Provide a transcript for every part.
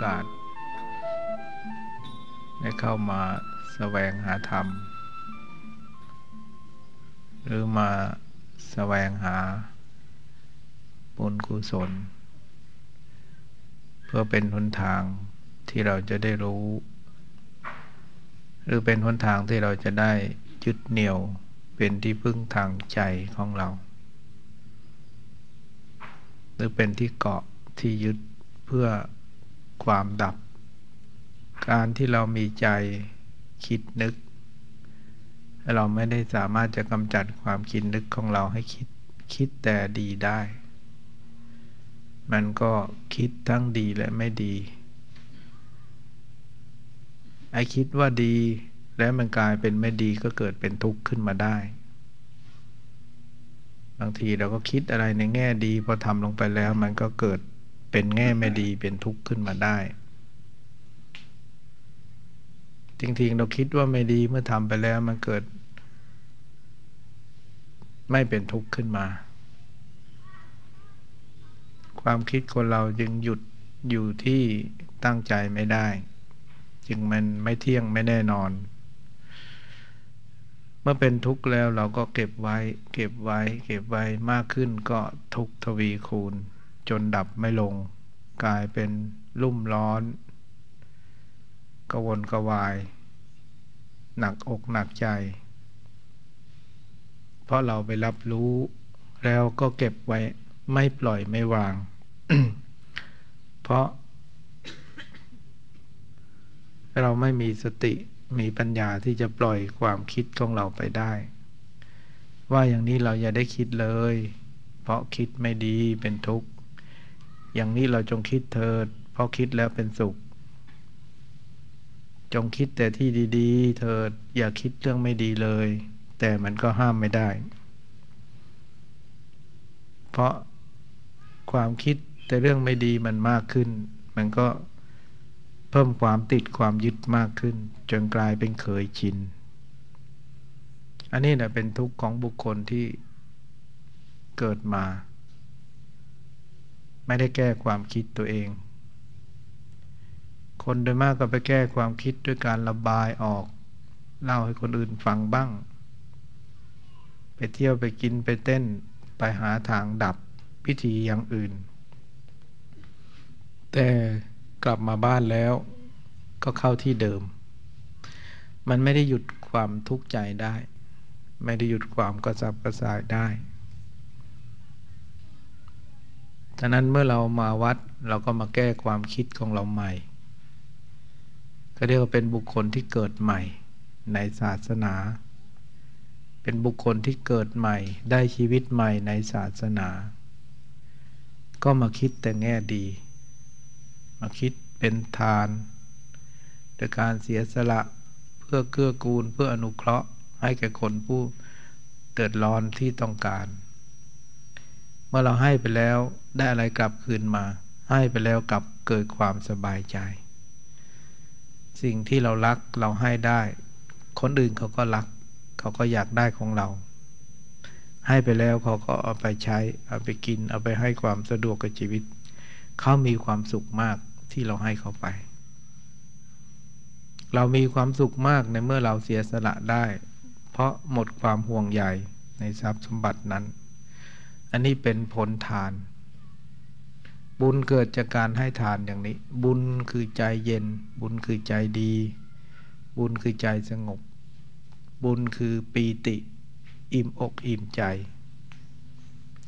อกาส ได้เข้ามาแสวงหาธรรม หรือมาแสวงหาบุญกุศล เพื่อเป็นหนทางที่เราจะได้รู้ หรือเป็นหนทางที่เราจะได้ยึดเหนี่ยวเป็นที่พึ่งทางใจของเรา หรือเป็นที่เกาะที่ยึดเพื่อ ความดับ การที่เรามีใจคิดนึก เราไม่ได้สามารถจะกำจัดความคิดนึกของเราให้คิดคิดแต่ดีได้ มันก็คิดทั้งดีและไม่ดี ไอคิดว่าดีแล้วมันกลายเป็นไม่ดีก็เกิดเป็นทุกข์ขึ้นมาได้ บางทีเราก็คิดอะไรในแง่ดีพอทำลงไปแล้วมันก็เกิด เป็นแง่ไม่ดีเป็นทุกข์ขึ้นมาได้ จริงๆ เราคิดว่าไม่ดีเมื่อทำไปแล้วมันเกิด ไม่เป็นทุกข์ขึ้นมา ความคิดคนเราจึงหยุดอยู่ที่ตั้งใจไม่ได้ จึงมันไม่เที่ยงไม่แน่นอน เมื่อเป็นทุกข์แล้วเราก็เก็บไว้ เก็บไว้ เก็บไว้มากขึ้นก็ทุกทวีคูณ จนดับไม่ลง กลายเป็นรุ่มร้อนกวนกวาย หนักอกหนักใจ เพราะเราไปรับรู้แล้วก็เก็บไว้ไม่ปล่อยไม่วาง เพราะ เราไม่มีสติมีปัญญาที่จะปล่อยความคิดของเราไปได้ ว่าอย่างนี้เราอย่าได้คิดเลย เพราะคิดไม่ดีเป็นทุกข์ อย่างนี้เราจงคิดเถิด เพราะคิดแล้วเป็นสุข จงคิดแต่ที่ดีๆ เถิด อย่าคิดเรื่องไม่ดีเลย แต่มันก็ห้ามไม่ได้ เพราะความคิดแต่เรื่องไม่ดีมันมากขึ้น มันก็เพิ่มความติดความยึดมากขึ้น จนกลายเป็นเคยชิน อันนี้นะเป็นทุกข์ของบุคคลที่เกิดมา ไม่ได้แก้ความคิดตัวเอง คนโดยมากก็ไปแก้ความคิดด้วยการระบายออก เล่าให้คนอื่นฟังบ้าง ไปเที่ยวไปกินไปเต้นไปหาทางดับพิธีอย่างอื่น แต่กลับมาบ้านแล้วก็เข้าที่เดิม มันไม่ได้หยุดความทุกข์ใจได้ ไม่ได้หยุดความกระสับกระส่ายได้ ฉะนั้นเมื่อเรามาวัดเราก็มาแก้ความคิดของเราใหม่ก็เรียกว่าเป็นบุคคลที่เกิดใหม่ในศาสนา เป็นบุคคลที่เกิดใหม่ ได้ชีวิตใหม่ในศาสนา ก็มาคิดแต่แง่ดี มาคิดเป็นทานโดยการเสียสละเพื่อเกื้อกูลเพื่ออนุเคราะห์ให้แก่คนผู้เดือดร้อนที่ต้องการ เมื่อเราให้ไปแล้ว ได้อะไรกลับคืนมา ให้ไปแล้วกลับเกิดความสบายใจ สิ่งที่เรารักเราให้ได้ คนอื่นเขาก็รัก เขาก็อยากได้ของเรา ให้ไปแล้วเขาก็เอาไปใช้ เอาไปกิน เอาไปให้ความสะดวกกับชีวิต เขามีความสุขมากที่เราให้เขาไป เรามีความสุขมากในเมื่อเราเสียสละได้ เพราะหมดความห่วงใยในทรัพย์สมบัตินั้น อันนี้เป็นผลทาน บุญเกิดจากการให้ทานอย่างนี้ บุญคือใจเย็น บุญคือใจดี บุญคือใจสงบ บุญคือปีติ อิ่มอกอิ่มใจ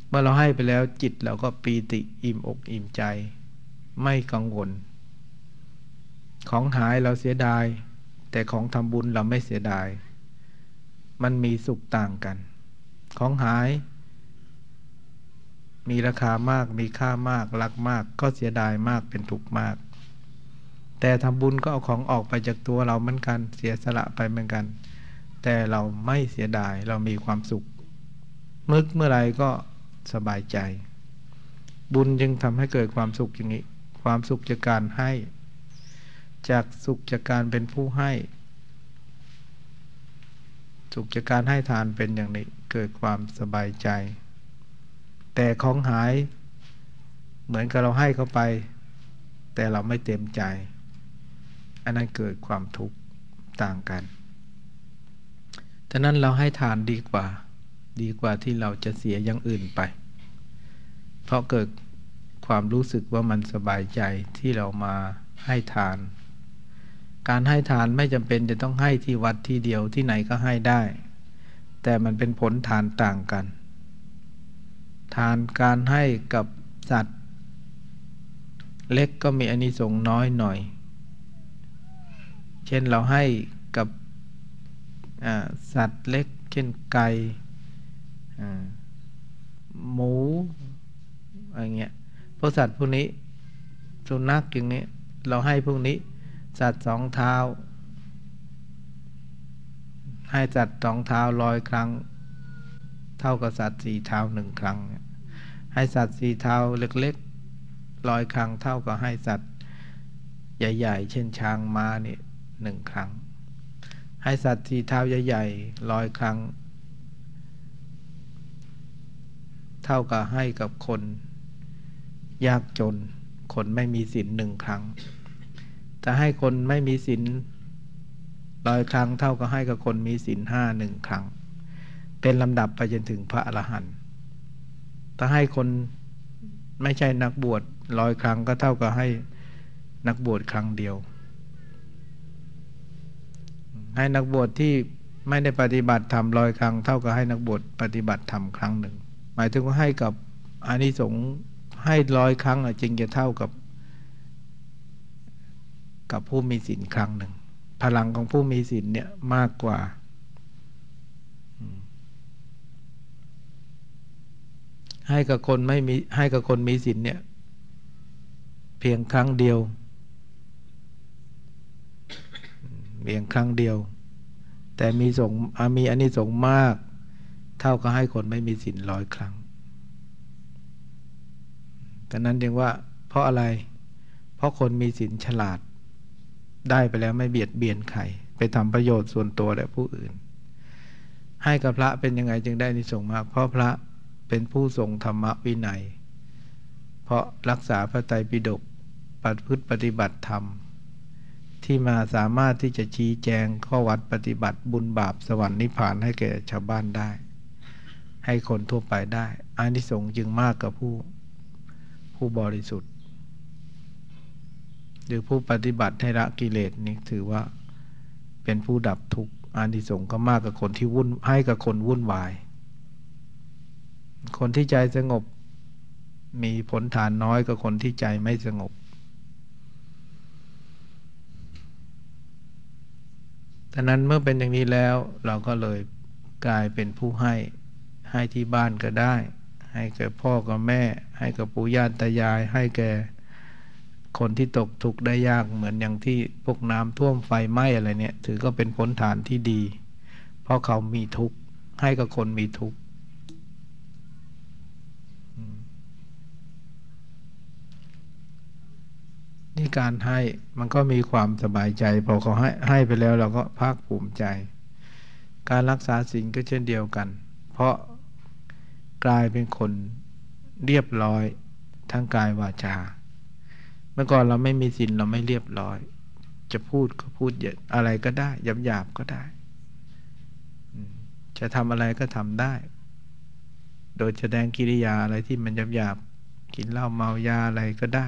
เมื่อเราให้ไปแล้วจิตเราก็ปีติอิ่มอกอิ่มใจ ไม่กังวล ของหายเราเสียดาย แต่ของทำบุญเราไม่เสียดาย มันมีสุขต่างกัน ของหาย มีราคามากมีค่ามากรักมาก ก็เสียดายมากเป็นทุกข์มาก แต่ทำบุญก็เอาของออกไปจากตัวเราเหมือนกันเสียสละไปเหมือนกัน แต่เราไม่เสียดายเรามีความสุขมึกเมื่อไรก็สบายใจ บุญจึงทำให้เกิดความสุขอย่างนี้ ความสุขจากการให้ จากสุขจากการเป็นผู้ให้ สุขจากการให้ทานเป็นอย่างนี้เกิดความสบายใจ แต่ของหายเหมือนกับเราให้เขาไป แต่เราไม่เต็มใจ อันนั้นเกิดความทุกข์ต่างกันฉะนั้นเราให้ทานดีกว่า ดีกว่าที่เราจะเสียอย่างอื่นไป เพราะเกิดความรู้สึกว่ามันสบายใจที่เรามาให้ทาน การให้ทานไม่จำเป็นจะต้องให้ที่วัดที่เดียวที่ไหนก็ให้ได้ แต่มันเป็นผลทานต่างกัน ทานการให้กับสัตว์ เล็กก็มีอนิสงส์น้อยหน่อย เช่นเราให้กับสัตว์เล็ก เช่นไก่หมูอะไรเงี้ยพวกสัตว์พวกนี้สุนัขอย่างนี้เราให้พวกนี้ สัตว์สองเท้า ให้สัตว์สองเท้าร้อยครั้ง เท่ากับสัตว์สี่เท้าหนึ่งครั้ง ให้สัตว์สี่เท้าเล็กๆร้อยครั้งเท่ากับให้สัตว์ใหญ่ ๆ เช่นช้างม้านี่หนึ่งครั้ง ให้สัตว์สี่เท้าใหญ่ๆร้อยครั้ง เท่ากับให้กับคน ยากจน คนไม่มีศีลหนึ่งครั้งจะให้คนไม่มีศีลร้อยครั้งเท่ากับให้กับคนมีศีลห้าหนึ่งครั้ง เป็นลำดับไปจนถึงพระอรหันต์ถ้าให้คนไม่ใช่นักบวชร้อยครั้งก็เท่ากับให้นักบวชครั้งเดียว ให้นักบวชที่ไม่ได้ปฏิบัติธรรมร้อยครั้ง เท่ากับให้นักบวชปฏิบัติธรรมครั้งหนึ่ง หมายถึงว่าให้กับอานิสงส์ให้ร้อยครั้งจึงจะเท่ากับ กับผู้มีศีลครั้งหนึ่ง พลังของผู้มีศีลเนี่ยมากกว่า ให้กับคนไม่มีให้กับคนมีศีลเนี่ย เพียงครั้งเดียวเพียงครั้งเดียว แต่มีสงมีอันนี้สงมาก เท่ากับให้คนไม่มีศีลร้อยครั้งแต่นั้นเรียกว่า เพราะอะไร เพราะคนมีศีลฉลาด ได้ไปแล้วไม่เบียดเบียนใครไปทำประโยชน์ส่วนตัวและผู้อื่น ให้กับพระเป็นยังไงจึงได้นิสงมาก เพราะพระ เป็นผู้ทรงธรรมวินัย เพราะรักษาพระไตรปิฎกปฏิพฤติปฏิบัติธรรม ที่มาสามารถที่จะชี้แจงข้อวัดปฏิบัติบุญบาปสวรรค์นิพพานให้แก่ชาวบ้านได้ ให้คนทั่วไปได้อานิสงส์จึงมากกับผู้ผู้บริสุทธิ์ หรือผู้ปฏิบัติให้ละกิเลสนี้ถือว่าเป็นผู้ดับทุกข์อานิสงส์ก็มากกับคนที่วุ่นให้กับคนวุ่นวาย คนที่ใจสงบ มีผลฐานน้อยกว่าคนที่ใจไม่สงบดังนั้นเมื่อเป็นอย่างนี้แล้วเราก็เลยกลายเป็นผู้ให้ให้ที่บ้านก็ได้ ให้แก่พ่อกับแม่ ให้กับปู่ย่าตายาย ให้แก่คนที่ตกทุกข์ได้ยากเหมือนอย่างที่พวกน้ำท่วมไฟไหม้อะไรเนี่ย ถือก็เป็นผลฐานที่ดี เพราะเขามีทุกข์ให้กับคนมีทุกข์ นี่การให้มันก็มีความสบายใจ พอเขาให้ให้ไปแล้วเราก็ภาคภูมิใจ การรักษาสิ่งก็เช่นเดียวกัน เพราะกลายเป็นคนเรียบร้อยทั้งกายวาจา เมื่อก่อนเราไม่มีศีลเราไม่เรียบร้อย จะพูดก็พูดเยอะอะไรก็ได้หยาบหยาบก็ได้ จะทำอะไรก็ทำได้ โดยแสดงกิริยาอะไรที่มันหยาบหยาบกินเหล้าเมายาอะไรก็ได้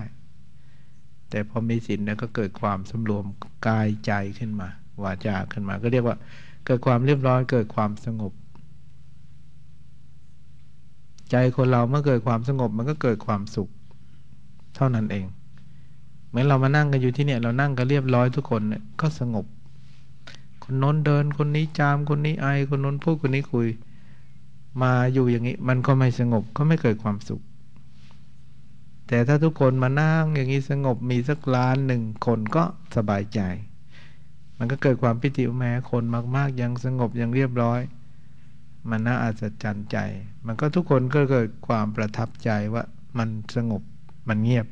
แต่พอมีศีลแล้วก็เกิดความสำรวมกายใจขึ้นมา วาจาขึ้นมา ก็เรียกว่า เกิดความเรียบร้อย เกิดความสงบ ใจคนเราเมื่อเกิดความสงบมันก็เกิดความสุข เท่านั้นเองเหมือนเรามานั่งกันอยู่ที่เนี่ย เรานั่งกันเรียบร้อยทุกคนเนี่ยก็สงบ คนน้นเดินคนนี้จามคนนี้ไอคนน้นพูดคนนี้คุย มาอยู่อย่างนี้ มันก็ไม่สงบก็ไม่เกิดความสุข แต่ถ้าทุกคนมานั่งอย่างนี้สงบมีสักล้านหนึ่งคนก็สบายใจ มันก็เกิดความปิติแม้คนมาก ๆ ยังสงบยังเรียบร้อย มันน่าอัศจรรย์ใจ มันก็ทุกคนก็เกิดความประทับใจว่ามันสงบมันเงียบ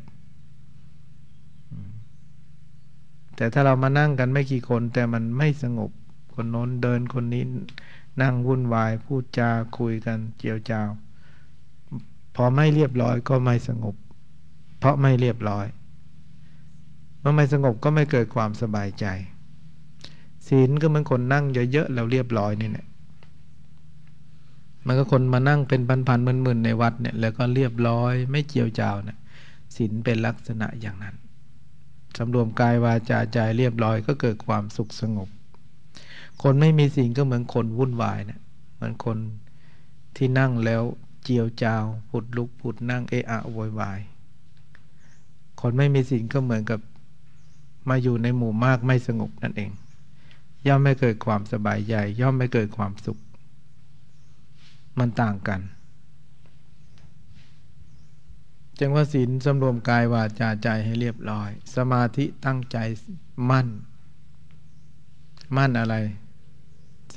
แต่ถ้าเรามานั่งกันไม่กี่คนแต่มันไม่สงบคนโน้นเดินคนนี้นั่งวุ่นวายพูดจาคุยกันเจียวจาวพอไม่เรียบร้อยก็ไม่สงบ เพราะไม่เรียบร้อย เมื่อไม่สงบก็ไม่เกิดความสบายใจ ศีลก็เหมือนคนนั่งเยอะๆแล้วเรียบร้อยนี่แหละมันก็คนมานั่งเป็นพันๆหมื่นๆในวัดเนี่ยแล้วก็เรียบร้อย ไม่เจียวจาวนะศีลเป็นลักษณะอย่างนั้นสำรวมกายวาจาใจเรียบร้อยก็เกิดความสุขสงบ คนไม่มีศีลก็เหมือนคนวุ่นวายเนะเหมือนคนที่นั่งแล้วเจียวจาวผุดลุกผุดนั่งเอะอะโวยวาย คนไม่มีศีลก็เหมือนกับมาอยู่ในหมู่มากไม่สงบนั่นเอง ย่อมไม่เกิดความสบายใจย่อมไม่เกิดความสุข มันต่างกันจึงว่าศีลสำรวมกายวาจาใจให้เรียบร้อย สมาธิตั้งใจมั่น มั่นอะไร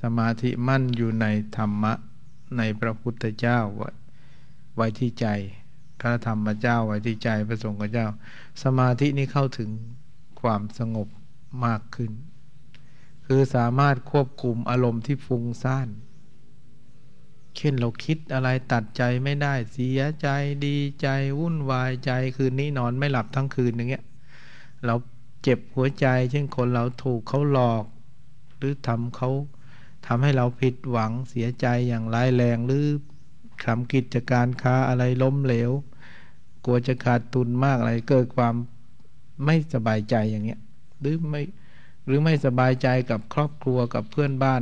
สมาธิมั่นอยู่ในธรรมะในพระพุทธเจ้าไว้ที่ใจ ระธรรมเจ้าไว้ที่ใจพระสงฆ์เจ้า สมาธินี้เข้าถึงความสงบมากขึ้น คือสามารถควบคุมอารมณ์ที่ฟุ้งซ่านเช่นเราคิดอะไรตัดใจไม่ได้เสียใจดีใจวุ่นวายใจคืนนี้นอนไม่หลับทั้งคืนอย่างเงี้ยเราเจ็บหัวใจ เช่นคนเราถูกเขาหลอก หรือทำเขาทำให้เราผิดหวังเสียใจอย่างร้ายแรงหรือทำกิจการค้าอะไรล้มเหลว กลัวจะขาดทุนมากอะไร เกิดความไม่สบายใจอย่างเงี้ย หรือไม่หรือไม่สบายใจกับครอบครัวกับเพื่อนบ้าน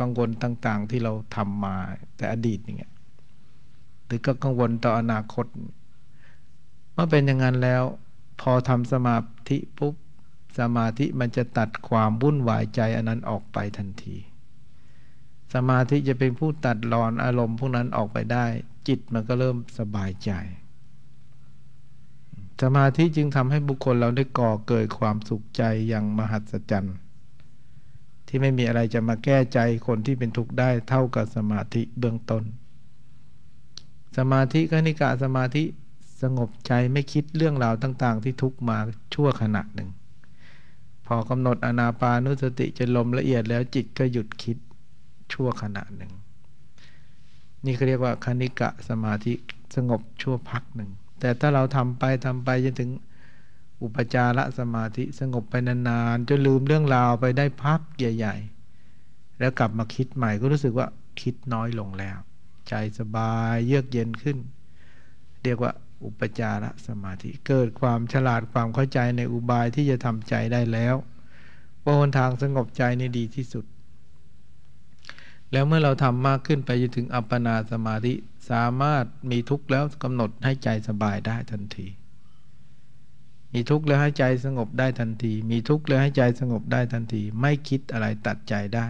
กังวลต่าง ๆ ที่เราทำมาแต่อดีตอย่างเงี้ยหรือก็กังวลต่ออนาคต เมื่อเป็นอย่างนั้นแล้ว พอทำสมาธิปุ๊บสมาธิมันจะตัดความวุ่นวายใจอันนั้นออกไปทันที สมาธิจะเป็นผู้ตัดรอนอารมณ์พวกนั้นออกไปได้ จิตมันก็เริ่มสบายใจ สมาธิจึงทำให้บุคคลเราได้ก่อเกิดความสุขใจอย่างมหัศจรรย์ที่ไม่มีอะไรจะมาแก้ใจคนที่เป็นทุกข์ได้เท่ากับสมาธิเบื้องต้น สมาธิกนิกะสมาธิสงบใจไม่คิดเรื่องราวต่าง ๆ ที่ทุกข์มาชั่วขณะหนึ่ง พอกำหนดอนาปานุสติจะลมละเอียดแล้วจิตก็หยุดคิดชั่วขณะหนึ่ง นี่เขาเรียกว่าคณิกะสมาธิสงบชั่วพักหนึ่ง แต่ถ้าเราทำไปทำไปจนถึงอุปจารสมาธิสงบไปนานๆจนลืมเรื่องราวไปได้พักใหญ่ ๆ แล้วกลับมาคิดใหม่ก็รู้สึกว่าคิดน้อยลงแล้ว ใจสบายเยือกเย็นขึ้น เรียกว่าอุปจารสมาธิ เกิดความฉลาดความเข้าใจในอุบายที่จะทำใจได้แล้วว่าหนทางสงบใจนี่ดีที่สุด แล้วเมื่อเราทำมากขึ้นไปจนถึงอัปปนาสมาธิ สามารถมีทุกข์แล้วกำหนดให้ใจสบายได้ทันที มีทุกข์แล้วให้ใจสงบได้ทันที มีทุกข์แล้วให้ใจสงบได้ทันที ไม่คิดอะไรตัดใจได้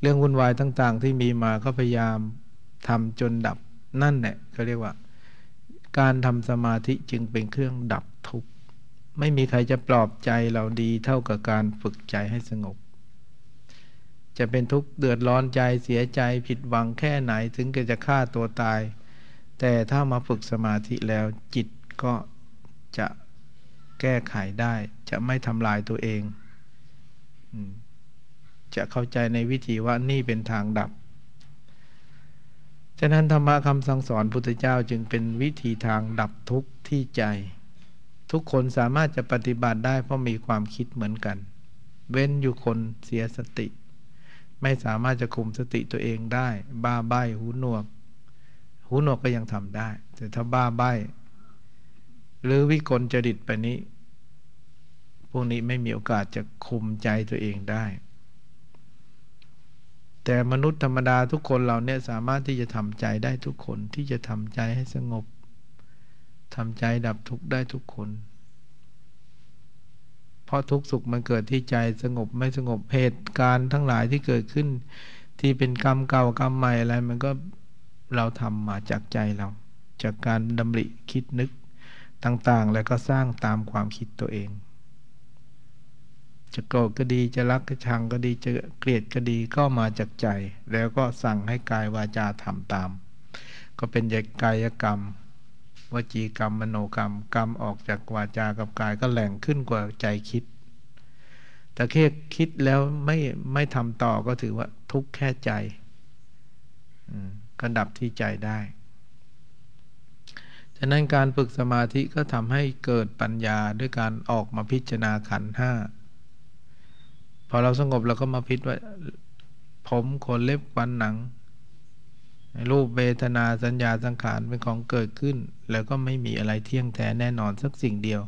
เรื่องวุ่นวายต่างๆ ที่มีมาก็พยายามทำจนดับนั่นแหละเขาเรียกว่า การทำสมาธิจึงเป็นเครื่องดับทุกข์ไม่มีใครจะปลอบใจเราดีเท่ากับการฝึกใจให้สงบ จะเป็นทุกข์เดือดร้อนใจเสียใจผิดหวังแค่ไหนถึงจะฆ่าตัวตาย แต่ถ้ามาฝึกสมาธิแล้วจิตก็จะแก้ไขได้ จะไม่ทำลายตัวเอง จะเข้าใจในวิธีว่านี่เป็นทางดับ ฉะนั้นธรรมะคำสั่งสอนพุทธเจ้าจึงเป็นวิธีทางดับทุกข์ที่ใจ ทุกคนสามารถจะปฏิบัติได้เพราะมีความคิดเหมือนกัน เว้นอยู่คนเสียสติ ไม่สามารถจะคุมสติตัวเองได้ บ้าใบหูหนวก หูหนวกก็ยังทำได้ แต่ถ้าบ้าใบหรือวิกลจริตไปนี้ พวกนี้ไม่มีโอกาสจะคุมใจตัวเองได้ แต่มนุษย์ธรรมดาทุกคนเราเนี่ยสามารถที่จะทำใจได้ทุกคนที่จะทำใจให้สงบทำใจดับทุกข์ได้ทุกคน เพราะทุกสุขมันเกิดที่ใจสงบไม่สงบเหตุการณ์ทั้งหลายที่เกิดขึ้น ที่เป็นกรรมเก่ากรรมใหม่อะไรมันก็เราทำมาจากใจเรา จากการดำริคิดนึกต่างๆ แล้วก็สร้างตามความคิดตัวเอง จะโกรธก็ดีจะรักก็ชังก็ดีจะเกลียดก็ดีก็มาจากใจ แล้วก็สั่งให้กายวาจาทำตาม ก็เป็นกายกรรม วจีกรรมมโนกรรม กรรมออกจากวาจากับกายก็แหล่งขึ้นกว่าใจคิด แต่แค่คิดแล้วไม่ไม่ทำต่อก็ถือว่าทุกข์แค่ใจก็ดับที่ใจได้ ฉะฉะนั้นการฝึกสมาธิก็ทำให้เกิดปัญญาด้วยการออกมาพิจารณาขันห้าพอเราสงบเราก็มาพิจว่า ผมขนเล็บฟันหนัง รูปเวทนาสัญญาสังขารเป็นของเกิดขึ้น แล้วก็ไม่มีอะไรเที่ยงแท้แน่นอนสักสิ่งเดียว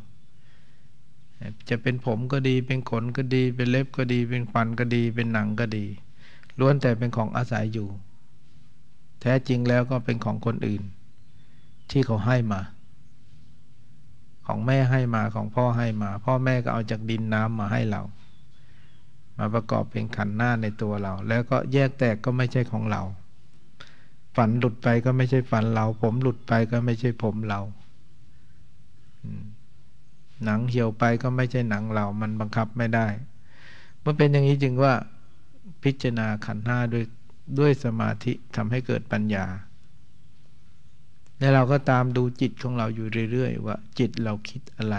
จะเป็นผมก็ดี เป็นขนก็ดี เป็นเล็บก็ดี เป็นฟันก็ดี เป็นหนังก็ดี ล้วนแต่เป็นของอาศัยอยู่ แท้จริงแล้วก็เป็นของคนอื่น ที่เขาให้มา ของแม่ให้มาของพ่อให้มา พ่อแม่ก็เอาจากดินน้ำมาให้เรา มาประกอบเป็นขันหน้าในตัวเรา แล้วก็แยกแตกก็ไม่ใช่ของเรา ฝันหลุดไปก็ไม่ใช่ฝันเรา ผมหลุดไปก็ไม่ใช่ผมเราหนังเหี่ยวไปก็ไม่ใช่หนังเรา มันบังคับไม่ได้ เมื่อเป็นอย่างนี้จึงว่าพิจารณาขันห้าด้วยด้วยสมาธิทำให้เกิดปัญญา แล้วเราก็ตามดูจิตของเราอยู่เรื่อยๆ ว่าจิตเราคิดอะไร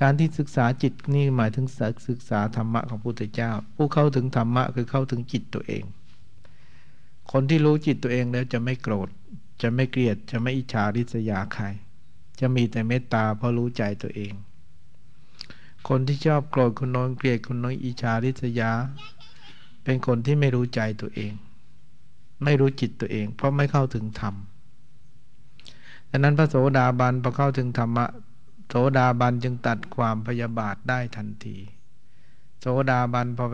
การที่ศึกษาจิตนี่หมายถึงศึกษาธรรมะของพระพุทธเจ้า ผู้เข้าถึงธรรมะคือเข้าถึงจิตตัวเอง คนที่รู้จิตตัวเองแล้วจะไม่โกรธ จะไม่เกลียด จะไม่อิจฉาริษยาใคร จะมีแต่เมตตาเพราะรู้ใจตัวเอง คนที่ชอบโกรธคนน้นเกลียดคนน้นอิจฉาริษยา เป็นคนที่ไม่รู้ใจตัวเอง ไม่รู้จิตตัวเอง เพราะไม่เข้าถึงธรรมดังนั้นพระโสดาบันพอเข้าถึงธรรมะโสดาบันจึงตัดความพยาบาทได้ทันที โสดาบันพอ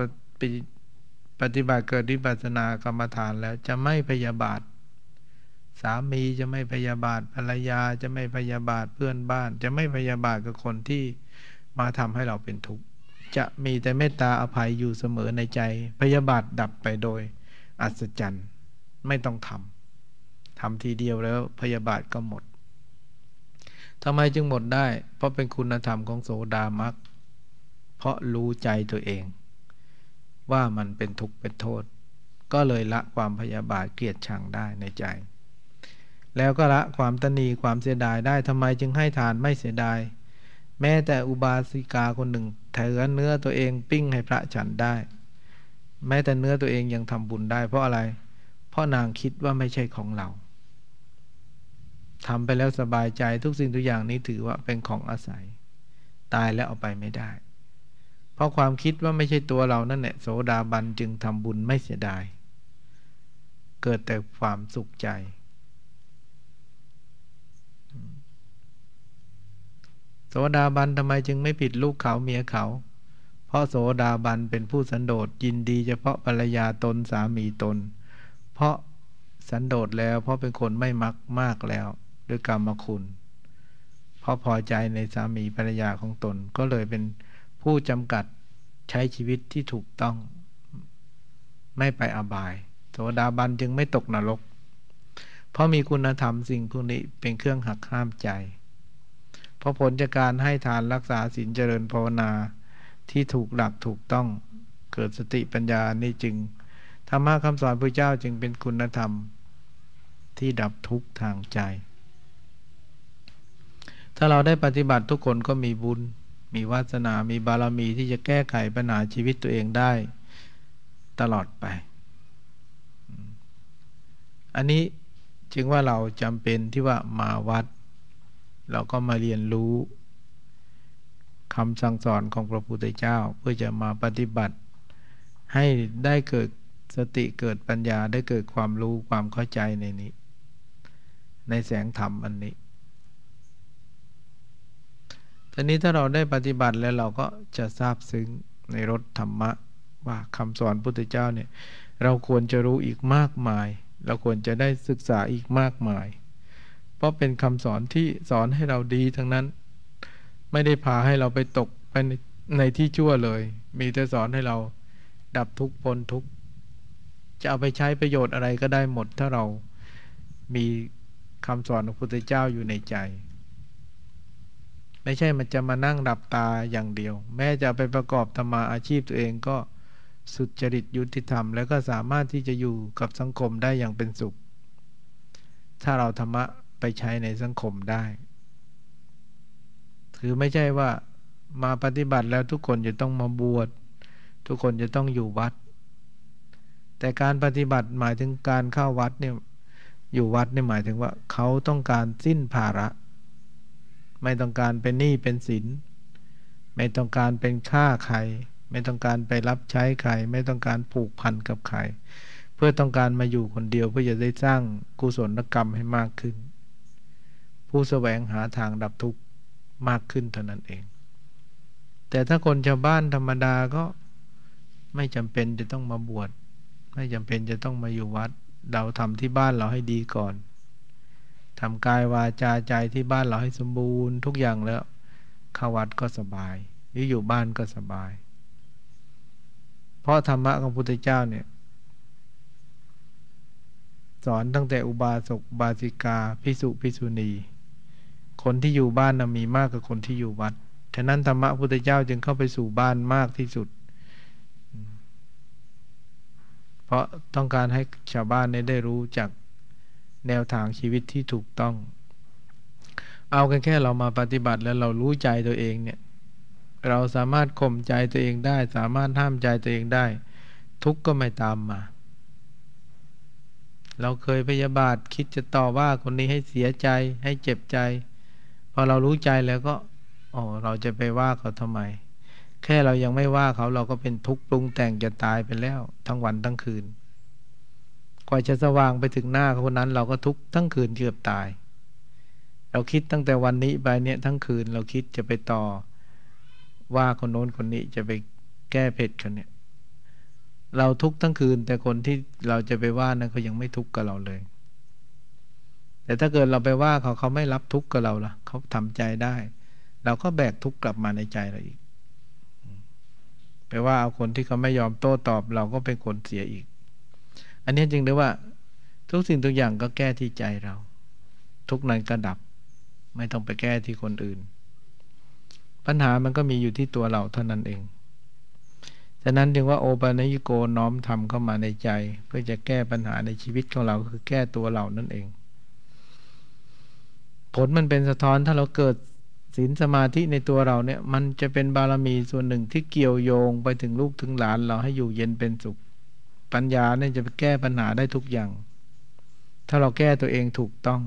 ปฏิบัติเกิดวิปัสสนากรรมฐานแล้วจะไม่พยาบาท สามีจะไม่พยาบาทภรรยาจะไม่พยาบาทเพื่อนบ้าน จะไม่พยาบาทกับคนที่มาทำให้เราเป็นทุกข์จะมีแต่เมตตาอภัยอยู่เสมอในใจ พยาบาทดับไปโดยอัศจรรย์ไม่ต้องทำทำทีเดียวแล้วพยาบาทก็หมดทำไมจึงหมดได้ เพราะเป็นคุณธรรมของโสดามักเพราะรู้ใจตัวเอง ว่ามันเป็นทุกข์เป็นโทษ ก็เลยละความพยาบาทเกลียดชังได้ในใจ แล้วก็ละความตนีความเสียดายได้ทำไมจึงให้ทานไม่เสียดาย แม้แต่อุบาสิกาคนหนึ่งเถือเนื้อตัวเองปิ้งให้พระฉันได้ แม้แต่เนื้อตัวเองยังทำบุญได้ เพราะอะไร เพราะนางคิดว่าไม่ใช่ของเราทำไปแล้วสบายใจทุกสิ่งทุกอย่างนี้ถือว่าเป็นของอาศัย ตายแล้วเอาไปไม่ได้ เพราะความคิดว่าไม่ใช่ตัวเรานั่นแหละโสดาบันจึงทำบุญไม่เสียดาย เกิดแต่ความสุขใจ โสดาบันทำไมจึงไม่ผิดลูกเขาเมียเขา เพราะโสดาบันเป็นผู้สันโดษยินดีเฉพาะภรรยาตนสามีตน เพราะสันโดษแล้วเพราะเป็นคนไม่มักมากแล้วด้วยกรรมคุณ เพราะพอใจในสามีภรรยาของตนก็เลยเป็น ผู้จำกัดใช้ชีวิตที่ถูกต้อง ไม่ไปอบาย โสดาบันจึงไม่ตกนรก เพราะมีคุณธรรมสิ่งพวกนี้เป็นเครื่องหักห้ามใจ เพราะผลจากการให้ทานรักษาศีลเจริญภาวนาที่ถูกหลักถูกต้องเกิดสติปัญญานี่จึงธรรมะคำสอนพระเจ้าจึงเป็นคุณธรรมที่ดับทุกข์ทางใจ ถ้าเราได้ปฏิบัติทุกคนก็มีบุญ มีวาสนา มีบารมีที่จะแก้ไขปัญหาชีวิตตัวเองได้ตลอดไป อันนี้จึงว่าเราจำเป็นที่ว่ามาวัด เราก็มาเรียนรู้คำสั่งสอนของพระพุทธเจ้าเพื่อจะมาปฏิบัติ ให้ได้เกิดสติเกิดปัญญาได้เกิดความรู้ความเข้าใจในนี้ ในแสงธรรมอันนี้ ทีนี้ถ้าเราได้ปฏิบัติแล้วเราก็จะทราบซึ้งในรถธรรมะว่าคำสอนพุทธเจ้าเนี่ยเราควรจะรู้อีกมากมาย เราควรจะได้ศึกษาอีกมากมาย เพราะเป็นคำสอนที่สอนให้เราดีทั้งนั้น ไม่ได้พาให้เราไปตกไปในในที่ชั่วเลย มีแต่สอนให้เราดับทุกข์พ้นทุกข์จะเอาไปใช้ประโยชน์อะไรก็ได้หมด ถ้าเรามีคำสอนของพุทธเจ้าอยู่ในใจ ไม่ใช่มันจะมานั่งดับตาอย่างเดียว แม้จะไปประกอบธรรมาอาชีพตัวเองก็สุจริตยุติธรรม แล้วก็สามารถที่จะอยู่กับสังคมได้อย่างเป็นสุข ถ้าเราธรรมะไปใช้ในสังคมได้ คือไม่ใช่ว่ามาปฏิบัติแล้วทุกคนจะต้องมาบวชทุกคนจะต้องอยู่วัด แต่การปฏิบัติหมายถึงการเข้าวัดเนี่ยอยู่วัดนี่หมายถึงว่าเขาต้องการสิ้นภาระ ไม่ต้องการเป็นหนี้เป็นสิน ไม่ต้องการเป็นค่าใคร ไม่ต้องการไปรับใช้ใคร ไม่ต้องการผูกพันกับใคร เพื่อต้องการมาอยู่คนเดียวเพื่อจะได้สร้างกุศลกรรมให้มากขึ้น ผู้แสวงหาทางดับทุกข์มากขึ้นเท่านั้นเอง แต่ถ้าคนชาวบ้านธรรมดาก็ไม่จำเป็นจะต้องมาบวชไม่จำเป็นจะต้องมาอยู่วัด เราทำที่บ้านเราให้ดีก่อน ทำกายวาจาใจที่บ้านเราให้สมบูรณ์ ทุกอย่างแล้วเข้าวัดก็สบายหรืออยู่บ้านก็สบาย เพราะธรรมะของพุทธเจ้าเนี่ย สอนตั้งแต่อุบาสกบาสิกาพิสุพิสุณี คนที่อยู่บ้านนะมีมากกว่าคนที่อยู่วัดฉะนั้นธรรมะพุทธเจ้าจึงเข้าไปสู่บ้านมากที่สุด เพราะต้องการให้ชาวบ้านได้รู้จาก แนวทางชีวิตที่ถูกต้อง เอากันแค่เรามาปฏิบัติแล้วเรารู้ใจตัวเองเนี่ย เราสามารถข่มใจตัวเองได้ สามารถห้ามใจตัวเองได้ ทุกข์ก็ไม่ตามมา เราเคยพยาบาทคิดจะต่อว่าคนนี้ให้เสียใจให้เจ็บใจ พอเรารู้ใจแล้วก็อ๋อเราจะไปว่าเขาทำไม แค่เรายังไม่ว่าเขาเราก็เป็นทุกข์ปรุงแต่งจะตายไปแล้ว ทั้งวันทั้งคืน ว่าจะสว่างไปถึงหน้าคนนั้น เราก็ทุกข์ทั้งคืนเกือบตาย เราคิดตั้งแต่วันนี้ไปเนี่ยทั้งคืนเราคิดจะไปต่อ ว่าคนโน้นคนนี้จะไปแก้เผ็ดคนเนี่ยเราทุกทั้งคืน แต่คนที่เราจะไปว่านั้นเขายังไม่ทุกข์กับเราเลย แต่ถ้าเกิดเราไปว่าเขาเขาไม่รับทุกข์กับเราล่ะเขาทำใจได้ เราก็แบกทุกข์กลับมาในใจเราอีกไปว่าเอาคนที่เขาไม่ยอมโต้ตอบ เราก็เป็นคนเสียอีก อันนี้จึงเรียกว่า ทุกสิ่งทุกอย่างก็แก้ที่ใจเรา ทุกนั้นก็ดับ ไม่ต้องไปแก้ที่คนอื่น ปัญหามันก็มีอยู่ที่ตัวเราเท่านั้นเองฉะนั้นจึงว่าโอปานยิโกน้อมทำเข้ามาในใจ เพื่อจะแก้ปัญหาในชีวิตของเราคือแก้ตัวเรานั่นเอง ผลมันเป็นสะท้อนถ้าเราเกิดศีลสมาธิในตัวเราเนี่ย มันจะเป็นบารมีส่วนหนึ่งที่เกี่ยวโยงไปถึงลูกถึงหลานเราให้อยู่เย็นเป็นสุข ปัญญาเนี่ยจะไปแก้ปัญหาได้ทุกอย่าง ถ้าเราแก้ตัวเองถูกต้อง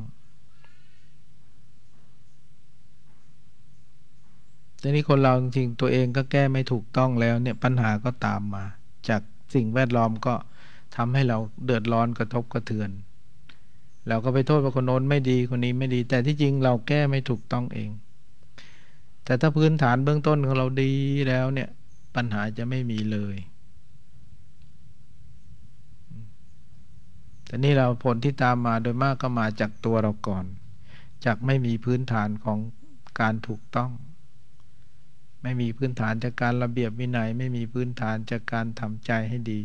แต่นี้คนเราจริงตัวเองก็แก้ไม่ถูกต้องแล้วเนี่ยปัญหาก็ตามมา จากสิ่งแวดล้อมก็ทำให้เราเดือดร้อนกระทบกระเทือนเราก็ไปโทษว่าคนโน้นไม่ดีคนนี้ไม่ดี แต่ที่จริงเราแก้ไม่ถูกต้องเอง แต่ถ้าพื้นฐานเบื้องต้นของเราดีแล้วเนี่ยปัญหาจะไม่มีเลย แต่นี่เราผลที่ตามมาโดยมากก็มาจากตัวเราก่อน จากไม่มีพื้นฐานของการถูกต้อง ไม่มีพื้นฐานจากการระเบียบวินัย ไม่มีพื้นฐานจากการทำใจให้ดี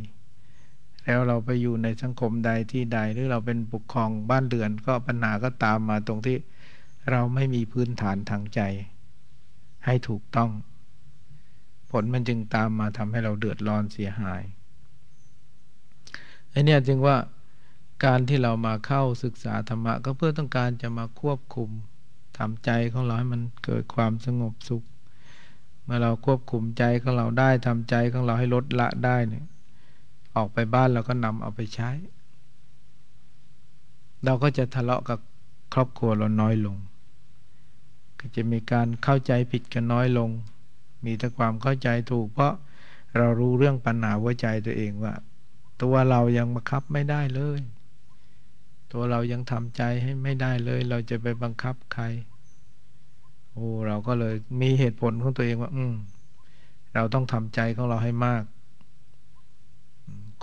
แล้วเราไปอยู่ในสังคมใดที่ใดหรือเราเป็นปกครองบ้านเรือนก็ปัญหาก็ตามมาตรงที่เราไม่มีพื้นฐานทางใจ ให้ถูกต้อง ผลมันจึงตามมาทำให้เราเดือดร้อนเสียหายไอเนี้ยจึงว่า การที่เรามาเข้าศึกษาธรรมะก็เพื่อต้องการจะมาควบคุมทำใจของเราให้มันเกิดความสงบสุข เมื่อเราควบคุมใจของเราได้ทำใจของเราให้ลดละได้เนี่ยออกไปบ้านเราก็นำเอาไปใช้ เราก็จะทะเลาะกับครอบครัวเราน้อยลง ก็จะมีการเข้าใจผิดกันน้อยลง มีแต่ความเข้าใจถูก เพราะเรารู้เรื่องปัญหาหัวใจตัวเองว่า ตัวเรายังบังคับไม่ได้เลย ตัวเรายังทำใจให้ไม่ได้เลย เราจะไปบังคับใคร โอ้เราก็เลยมีเหตุผลของตัวเองว่า อืม เราต้องทำใจของเราให้มาก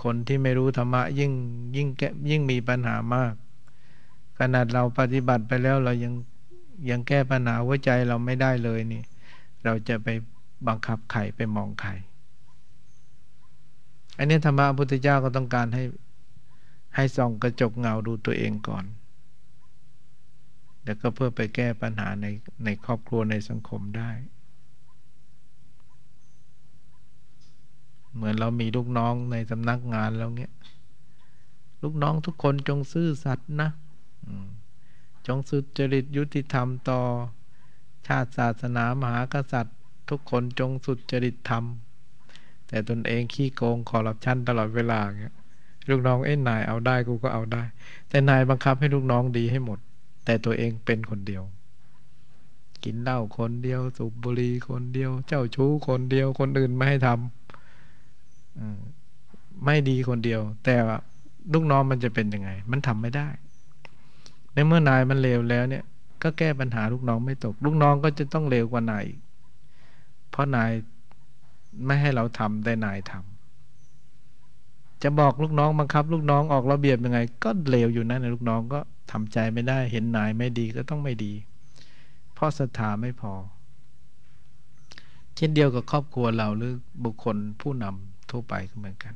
คนที่ไม่รู้ธรรมะยิ่งยิ่งแกยิ่งมีปัญหามาก ขนาดเราปฏิบัติไปแล้วเรายังยังแก้ปัญหาหัวใจเราไม่ได้เลยนี่ เราจะไปบังคับใครไปมองใครอันนี้ธรรมะพุทธเจ้าก็ต้องการให้ ให้ส่องกระจกเงาดูตัวเองก่อน แล้วก็เพื่อไปแก้ปัญหาในในครอบครัวในสังคมได้ เหมือนเรามีลูกน้องในสำนักงานแล้วเงี้ย ลูกน้องทุกคนจงซื่อสัตย์นะ จงสุจริตยุติธรรมต่อ ชาติศาสนามหากษัตริย์ ทุกคนจงสุจริตธรรม แต่ตนเองขี้โกงคอร์รัปชันตลอดเวลาเงี้ย ลูกน้องเอ้นายเอาได้กูก็เอาได้ แต่นายบังคับให้ลูกน้องดีให้หมด แต่ตัวเองเป็นคนเดียว กินเหล้าคนเดียวสูบบุหรี่คนเดียว เจ้าชู้คนเดียวคนอื่นไม่ให้ทำไม่ดีคนเดียว แต่ลูกน้องมันจะเป็นยังไง มันทำไม่ได้ในเมื่อนายมันเลวแล้วเนี่ย ก็แก้ปัญหาลูกน้องไม่ตก ลูกน้องก็จะต้องเลวกว่านายเพราะนายไม่ให้เราทำแต่นายทำ จะบอกลูกน้องบังคับ ลูกน้องออกระเบียบยังไง ก็เลวอยู่นั่นลูกน้องก็ทำใจไม่ได้ เห็นนายไม่ดีก็ต้องไม่ดี เพราะศรัทธาไม่พอ เช่นเดียวกับครอบครัวเราหรือบุคคลผู้นำทั่วไปก็เหมือนกัน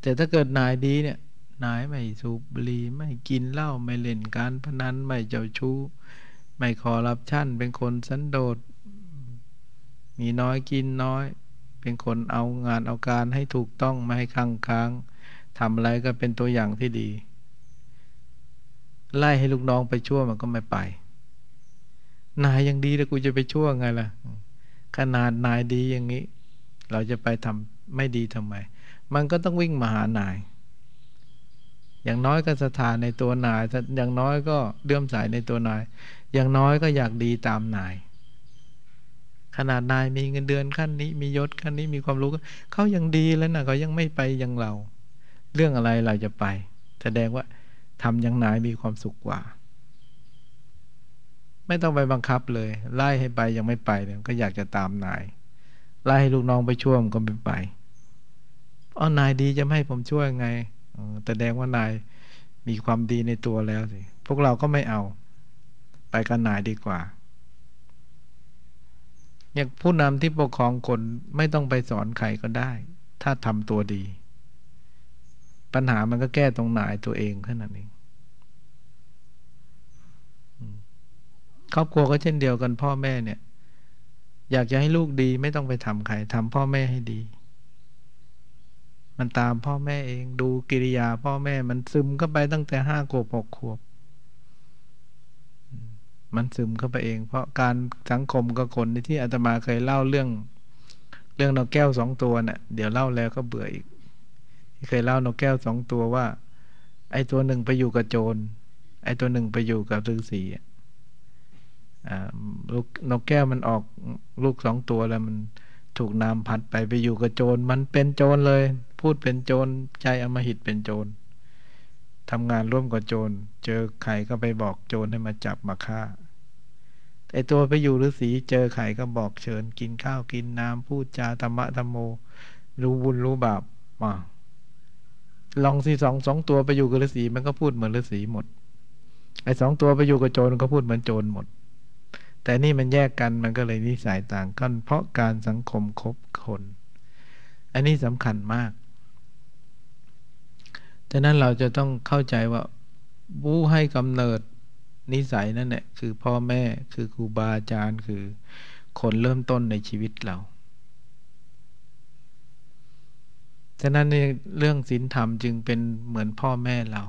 แต่ถ้าเกิดนายดีเนี่ยนายไม่สูบบุหรี่ไม่กินเหล้าไม่เล่นการพนันไม่เจ้าชู้ ไม่คอรับชั่น เป็นคนสันโดษมีน้อยกินน้อย เป็นคนเอางานเอาการให้ถูกต้องไม่ให้ค้างค้างทำอะไรก็เป็นตัวอย่างที่ดี ไล่ให้ลูกน้องไปชั่วมันก็ไม่ไป นายยังดีแต่กูจะไปชั่วไงล่ะ ขนาดนายดีอย่างนี้ เราจะไปทำไม่ดีทำไม มันก็ต้องวิ่งมาหานาย อย่างน้อยก็สถานในตัวนาย อย่างน้อยก็เลื่อมใสในตัวนาย อย่างน้อยก็อยากดีตามนาย ขนาดนายมีเงินเดือนขั้นนี้ มียศขั้นนี้มีความรู้เขายังดีแล้วนะเขายังไม่ไปย่างเรา เรื่องอะไรเราจะไป แสดงว่าทำย่างนายมีความสุขกว่า ไม่ต้องไปบังคับเลย ไล่ให้ไปยังไม่ไปเนี่ยก็อยากจะตามนาย ไล่ให้ลูกน้องไปช่วยมก็ไม่ไปอ๋อนายดีจะไม่ให้ผมช่วยไงแสดงว่านายมีความดีในตัวแล้วสิพวกเราก็ไม่เอา ไปกันนายดีกว่า อย่างผู้นำที่ปกครองคนไม่ต้องไปสอนใครก็ได้ ถ้าทำตัวดี ปัญหามันก็แก้ตรงไหนตัวเองแค่นั้นเองครอบครัวก็เช่นเดียวกันพ่อแม่เนี่ย อยากจะให้ลูกดีไม่ต้องไปทำใครทำพ่อแม่ให้ดี มันตามพ่อแม่เองดูกิริยาพ่อแม่มันซึมเข้าไปตั้งแต่ห้าขวบหกขวบ มันซึมเข้าไปเอง เพราะการสังคมกับคนที่อาตมาเคยเล่าเรื่อง เรื่องนกแก้วสองตัวเนะ่ะ เดี๋ยวเล่าแล้วก็เบื่ออีก ที่เคยเล่านกแก้วสองตัวว่า ไอ้ตัวหนึ่งไปอยู่กับโจร ไอ้ตัวหนึ่งไปอยู่กับฤาษีลูกนกแก้วมันออกลูกสองตัวแล้วมันถูกน้ำพัดไปไปอยู่กับโจร มันเป็นโจรเลย พูดเป็นโจรใจอมหิตเป็นโจร ทำงานร่วมกับโจร เจอใครก็ไปบอกโจรให้มาจับมาฆ่าไอตัวไปอยู่ฤาษีเจอใครก็บอกเชิญ กินข้าวกินน้ำพูดจาธรรมะธรรมโม รู้บุญรู้บาปมาลองสิสองสองตัวไปอยู่กับฤาษีมันก็พูดเหมือนฤาษีหมด ไอสองตัวไปอยู่กับโจรก็พูดเหมือนโจรหมด แต่นี่มันแยกกันมันก็เลยนิสัยต่างกัน เพราะการสังคมคบคน อันนี้สำคัญมาก ดังนั้นเราจะต้องเข้าใจว่าบู้ให้กำเนิดนิสัยนั่นแหละคือพ่อแม่คือครูบาอาจารย์คือคนเริ่มต้นในชีวิตเรา ฉะนั้นในเรื่องศีลธรรมจึงเป็นเหมือนพ่อแม่เรา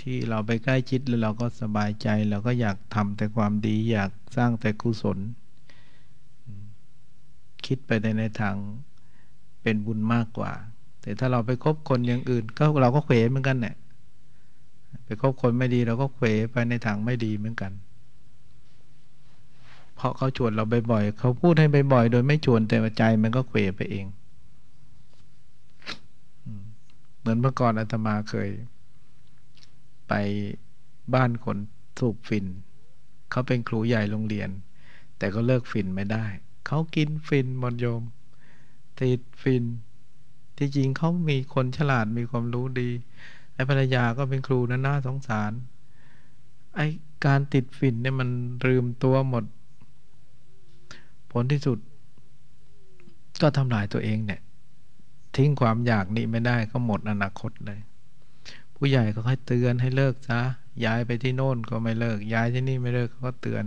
ที่เราไปใกล้ชิดแล้วเราก็สบายใจเราก็อยากทำแต่ความดีอยากสร้างแต่กุศล คิดไปในทางเป็นบุญมากกว่า แต่ถ้าเราไปคบคนอย่างอื่น ก็เราก็เขวเหมือนกันเนี่ยไปคบคนไม่ดีเราก็เขวไปในทางไม่ดีเหมือนกัน เพราะเขาชวนเราบ่อยๆเขาพูดให้บ่อยๆโดยไม่ชวนแต่ใจมันก็เขวไปเองเหมือนเมื่อก่อนอาตมาเคย ไปบ้านคนสูบฟินเขาเป็นครูใหญ่โรงเรียน แต่ก็เลิกฟินไม่ได้ เขากินฟินมอดโยมติดฟิน จริงเขามีคนฉลาดมีความรู้ดีไอ้ภรรยาก็เป็นครูนะน่าสงสาร ไอ้การติดฝิ่นเนี่ยมันลืมตัวหมด ผลที่สุด ก็ทำลายตัวเองเนี่ย ทิ้งความอยากนี้ไม่ได้ก็หมดอนาคตเลย ผู้ใหญ่ก็ค่อยเตือนให้เลิกซะย้ายไปที่โน่นก็ไม่เลิก ย้ายที่นี่ไม่เลิกก็เตือน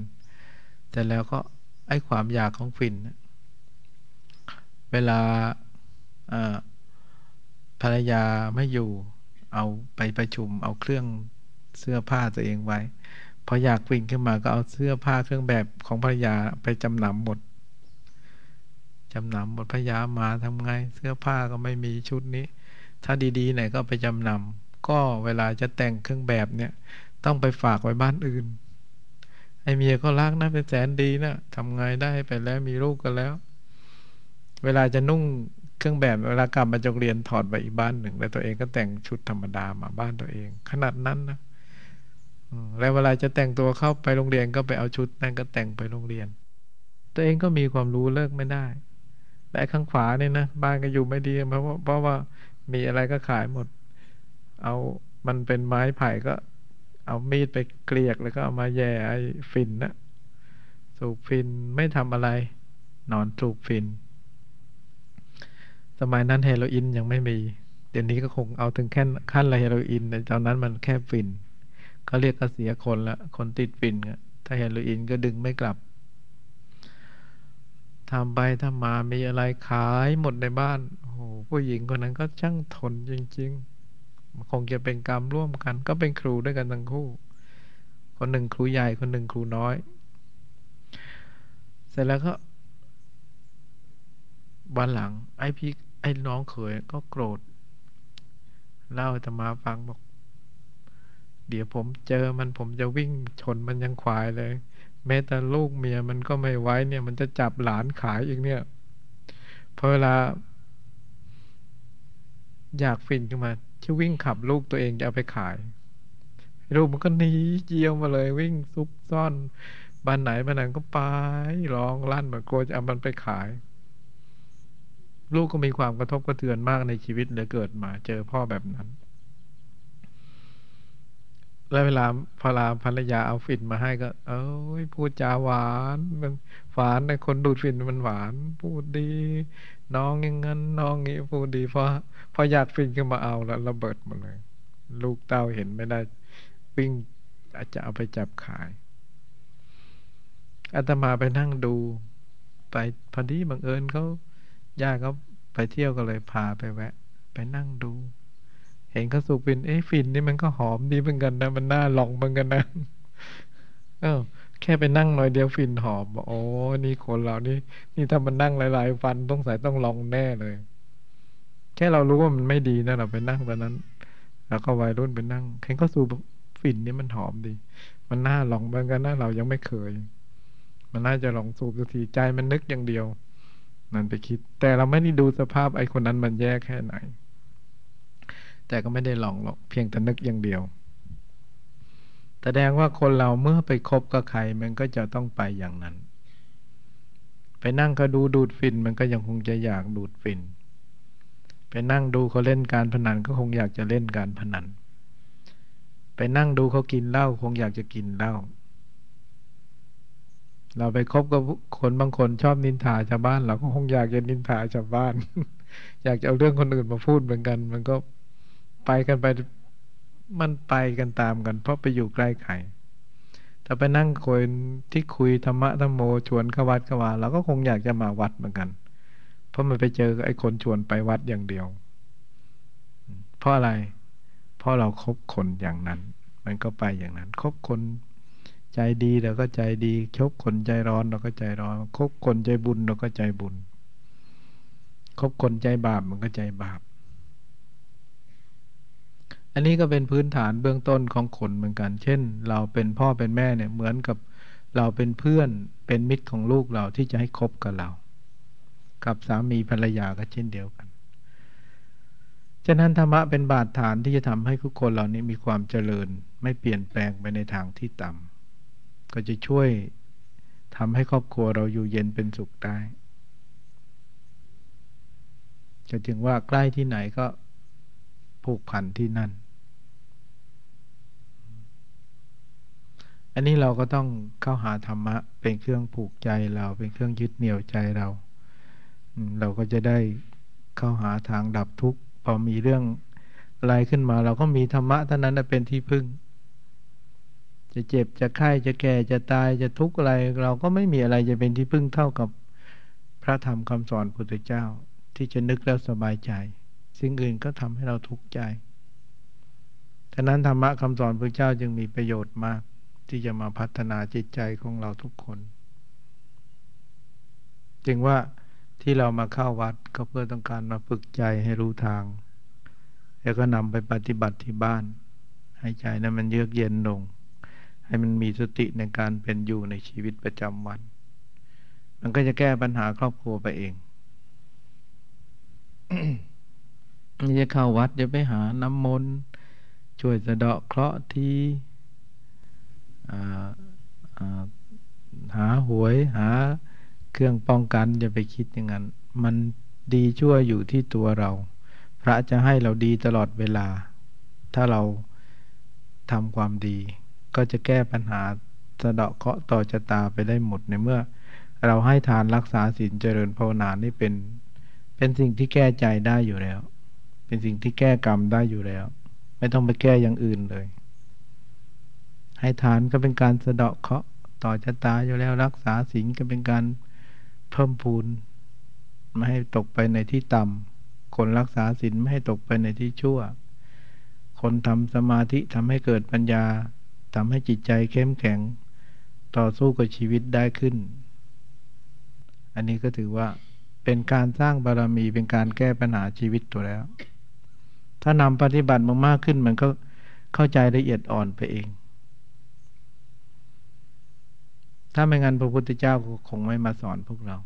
แต่แล้วก็ไอ้ความอยากของฝิ่นเวลาอ่า ภรรยาไม่อยู่ เอาไปประชุม เอาเครื่องเสื้อผ้าตัวเองไว้ พออยากวิ่งขึ้นมาก็เอาเสื้อผ้าเครื่องแบบของภรรยาไปจำนำหมดจำนำหมดภรรยามาทำไง เสื้อผ้าก็ไม่มีชุดนี้ ถ้าดีๆไหนก็ไปจำนำก็เวลาจะแต่งเครื่องแบบเนี่ย ต้องไปฝากไว้บ้านอื่น ไอเมียก็รักนะเป็นแสนดีนะทำไงได้ไปแล้วมีลูกกันแล้ว เวลาจะนุ่ง เครื่องแบบเวลากลับมาจากเรียนถอดไปอีกบ้านหนึ่ง แล้วตัวเองก็แต่งชุดธรรมดามาบ้านตัวเอง ขนาดนั้นนะแล้วเวลาจะแต่งตัวเข้าไปโรงเรียนก็ไปเอาชุดนั่นก็แต่งไปโรงเรียน ตัวเองก็มีความรู้เลิกไม่ได้แต่ข้างขวาเนี่ยนะบ้านก็อยู่ไม่ดีเพราะว่าเพราะว่ามีอะไรก็ขายหมด เอามันเป็นไม้ไผ่ก็ เอามีดไปเกลียกแล้วก็เอามาแย่ไอ้ฟินนะสูบฟินไม่ทำอะไร นอนสูบฟิน สมัยนั้นเฮโรอีนยังไม่มี เดี๋ยวนี้ก็คงเอาถึงแค่ขั้นละเฮโรอีนแต่ตอนนั้นมันแค่ฟินเขาเรียกก็เสียคนละ คนติดฟินถ้าเฮโรอีนก็ดึงไม่กลับทำไปทำมามีอะไรขายหมดในบ้านโอ้โหผู้หญิงคนนั้นก็ช่างทนจริงๆคงจะเป็นกรรมร่วมกัน ก็เป็นครูด้วยกันทั้งคู่ คนหนึ่งครูใหญ่คนหนึ่งครูน้อย เสร็จแล้วก็วันหลังไอ้พี่ ไอ้น้องเขยก็โกรธเล่าจะมาฟังบอก เดี๋ยวผมเจอมันผมจะวิ่งชนมันยังควายเลย แม้แต่ลูกเมียมันก็ไม่ไว้เนี่ย มันจะจับหลานขายอีกเนี่ยพอเวลา อยากฟินขึ้นมาที่วิ่งขับลูกตัวเองจะเอาไปขายลูกมันก็หนีเจียวมาเลย วิ่งซุกซ่อนบ้านไหนบ้านไหนก็ไปร้องลั่นเหมือนกลัวจะเอามันไปขาย ลูกก็มีความกระทบกระเทือนมากในชีวิตเลยเกิดมาเจอพ่อแบบนั้น แล้วเวลาพลาภรรยาเอาฟินมาให้ก็ เอ้ยพูดจาหวาน มันหวานในคนดูดฟินมันหวาน พูดดี น้องอย่างงั้นน้องงี้พูดดีพอพออยากฟินก็มาเอาแล้วระเบิดหมดเลย ลูกเต้าเห็นไม่ได้วิ่งอาจจะเอาไปจับขายอาตมาไปนั่งดู ไปพอดีบังเอิญเขา ญาติเขาไปเที่ยวก็เลยพาไปแวะ ไปนั่งดู เห็นเขาสูบฟินเอ้ฟินนี่มันก็หอมดีเหมือนกันนะ มันน่าลองเหมือนกันนะเออแค่ไปนั่งหน่อยเดียวฟินหอมโอ้นี่คนเรานี่ นี่ถ้ามันนั่งหลายๆฟันต้องใส่ต้องลองแน่เลย แค่เรารู้ว่ามันไม่ดีนะเราไปนั่งตอนนั้น แล้วก็วัยรุ่นไปนั่งเห็นเขาสูบฟินนี่มันหอมดี มันน่าลองเหมือนกันนะเรายังไม่เคย มันน่าจะลองสูบสักทีใจมันนึกอย่างเดียว นั่นไปคิด แต่เราไม่ได้ดูสภาพไอ้คนนั้นมันแย่แค่ไหน แต่ก็ไม่ได้ลองหรอกเพียงแต่นึกอย่างเดียว แสดงว่าคนเราเมื่อไปคบกับใครมันก็จะต้องไปอย่างนั้น ไปนั่งก็ดูดูดฟินมันก็ยังคงจะอยากดูดฟิน ไปนั่งดูเขาเล่นการพนันก็คงอยากจะเล่นการพนัน ไปนั่งดูเขากินเหล้าคงอยากจะกินเหล้า เราไปคบกับคนบางคนชอบนินทาชาวบ้าน เราก็คงอยากจะนินทาชาวบ้าน อยากจะเอาเรื่องคนอื่นมาพูดเหมือนกัน มันก็ไปกันไปมันไปกันตามกัน เพราะไปอยู่ใกล้ใครถ้าไปนั่งคนที่คุยธรรมะธรรมโมชวนเข้าวัดเข้ามาเราก็คงอยากจะมาวัดเหมือนกัน เพราะมันไปเจอไอ้คนชวนไปวัดอย่างเดียว เพราะอะไร เพราะเราครบคนอย่างนั้น มันก็ไปอย่างนั้นคบคน ใจดีเราก็ใจดีคบคนใจร้อนเราก็ใจร้อนคบคนใจบุญเราก็ใจบุญคบคนใจบาปมันก็ใจบาป อันนี้ก็เป็นพื้นฐานเบื้องต้นของคนเหมือนกัน เช่น เราเป็นพ่อเป็นแม่เนี่ยเหมือนกับเราเป็นเพื่อนเป็นมิตรของลูกเราที่จะให้คบกับเรา กับสามีภรรยาก็เช่นเดียวกัน ฉะนั้นธรรมะเป็นบาดฐานที่จะทำให้ทุกคนเหล่านี้มีความเจริญไม่เปลี่ยนแปลงไปในทางที่ต่ำ ก็จะช่วยทำให้ครอบครัวเราอยู่เย็นเป็นสุขได้จะถึงว่าใกล้ที่ไหนก็ผูกพันที่นั่น อันนี้เราก็ต้องเข้าหาธรรมะ เป็นเครื่องผูกใจเราเป็นเครื่องยึดเหนี่ยวใจเรา เราก็จะได้เข้าหาทางดับทุกข์พอมีเรื่องอะไรขึ้นมา เราก็มีธรรมะเท่านั้นเป็นที่พึ่ง จะเจ็บจะไข้จะแก่จะตายจะทุกข์อะไร เราก็ไม่มีอะไรจะเป็นที่พึ่งเท่ากับพระธรรมคำสอนพุทธเจ้า ที่จะนึกแล้วสบายใจ สิ่งอื่นก็ทำให้เราทุกข์ใจฉะนั้นธรรมะคำสอนพระเจ้าจึงมีประโยชน์มาก ที่จะมาพัฒนาจิตใจของเราทุกคน จึงว่าที่เรามาเข้าวัดก็เพื่อต้องการมาฝึกใจให้รู้ทาง แล้วก็นำไปปฏิบัติที่บ้าน ให้ใจนั้นมันเยือกเย็นลง ให้มันมีสติในการเป็นอยู่ในชีวิตประจำวัน มันก็จะแก้ปัญหาครอบครัวไปเองนี่จะเข้าวัดจะไปหาน้ำมนต์ช่วยสะเดาะเคราะห์ที่หาหวยหาเครื่องป้องกันจะไปคิดอย่างนั้น มันดีชั่วอยู่ที่ตัวเรา พระจะให้เราดีตลอดเวลา ถ้าเราทำความดี ก็จะแก้ปัญหาสะเดาะเคาะต่อชะตาไปได้หมดในเมื่อ เราให้ทานรักษาศีลเจริญภาวนานี่เป็น เป็นสิ่งที่แก้ใจได้อยู่แล้ว เป็นสิ่งที่แก้กรรมได้อยู่แล้ว ไม่ต้องไปแก้อย่างอื่นเลย ให้ทานก็เป็นการสะเดาะเคาะต่อชะตาอยู่แล้วรักษาศีลก็เป็นการเพิ่มพูนไม่ให้ตกไปในที่ต่ำคนรักษาศีลไม่ให้ตกไปในที่ชั่ว คนทำสมาธิทำให้เกิดปัญญา ทำให้จิตใจเข้มแข็ง ต่อสู้กับชีวิตได้ขึ้น อันนี้ก็ถือว่าเป็นการสร้างบารมีเป็นการแก้ปัญหาชีวิตตัวแล้ว ถ้านำปฏิบัติมากๆขึ้นมันก็เข้าใจละเอียดอ่อนไปเอง ถ้าไม่งั้นพระพุทธเจ้าคงไม่มาสอนพวกเรา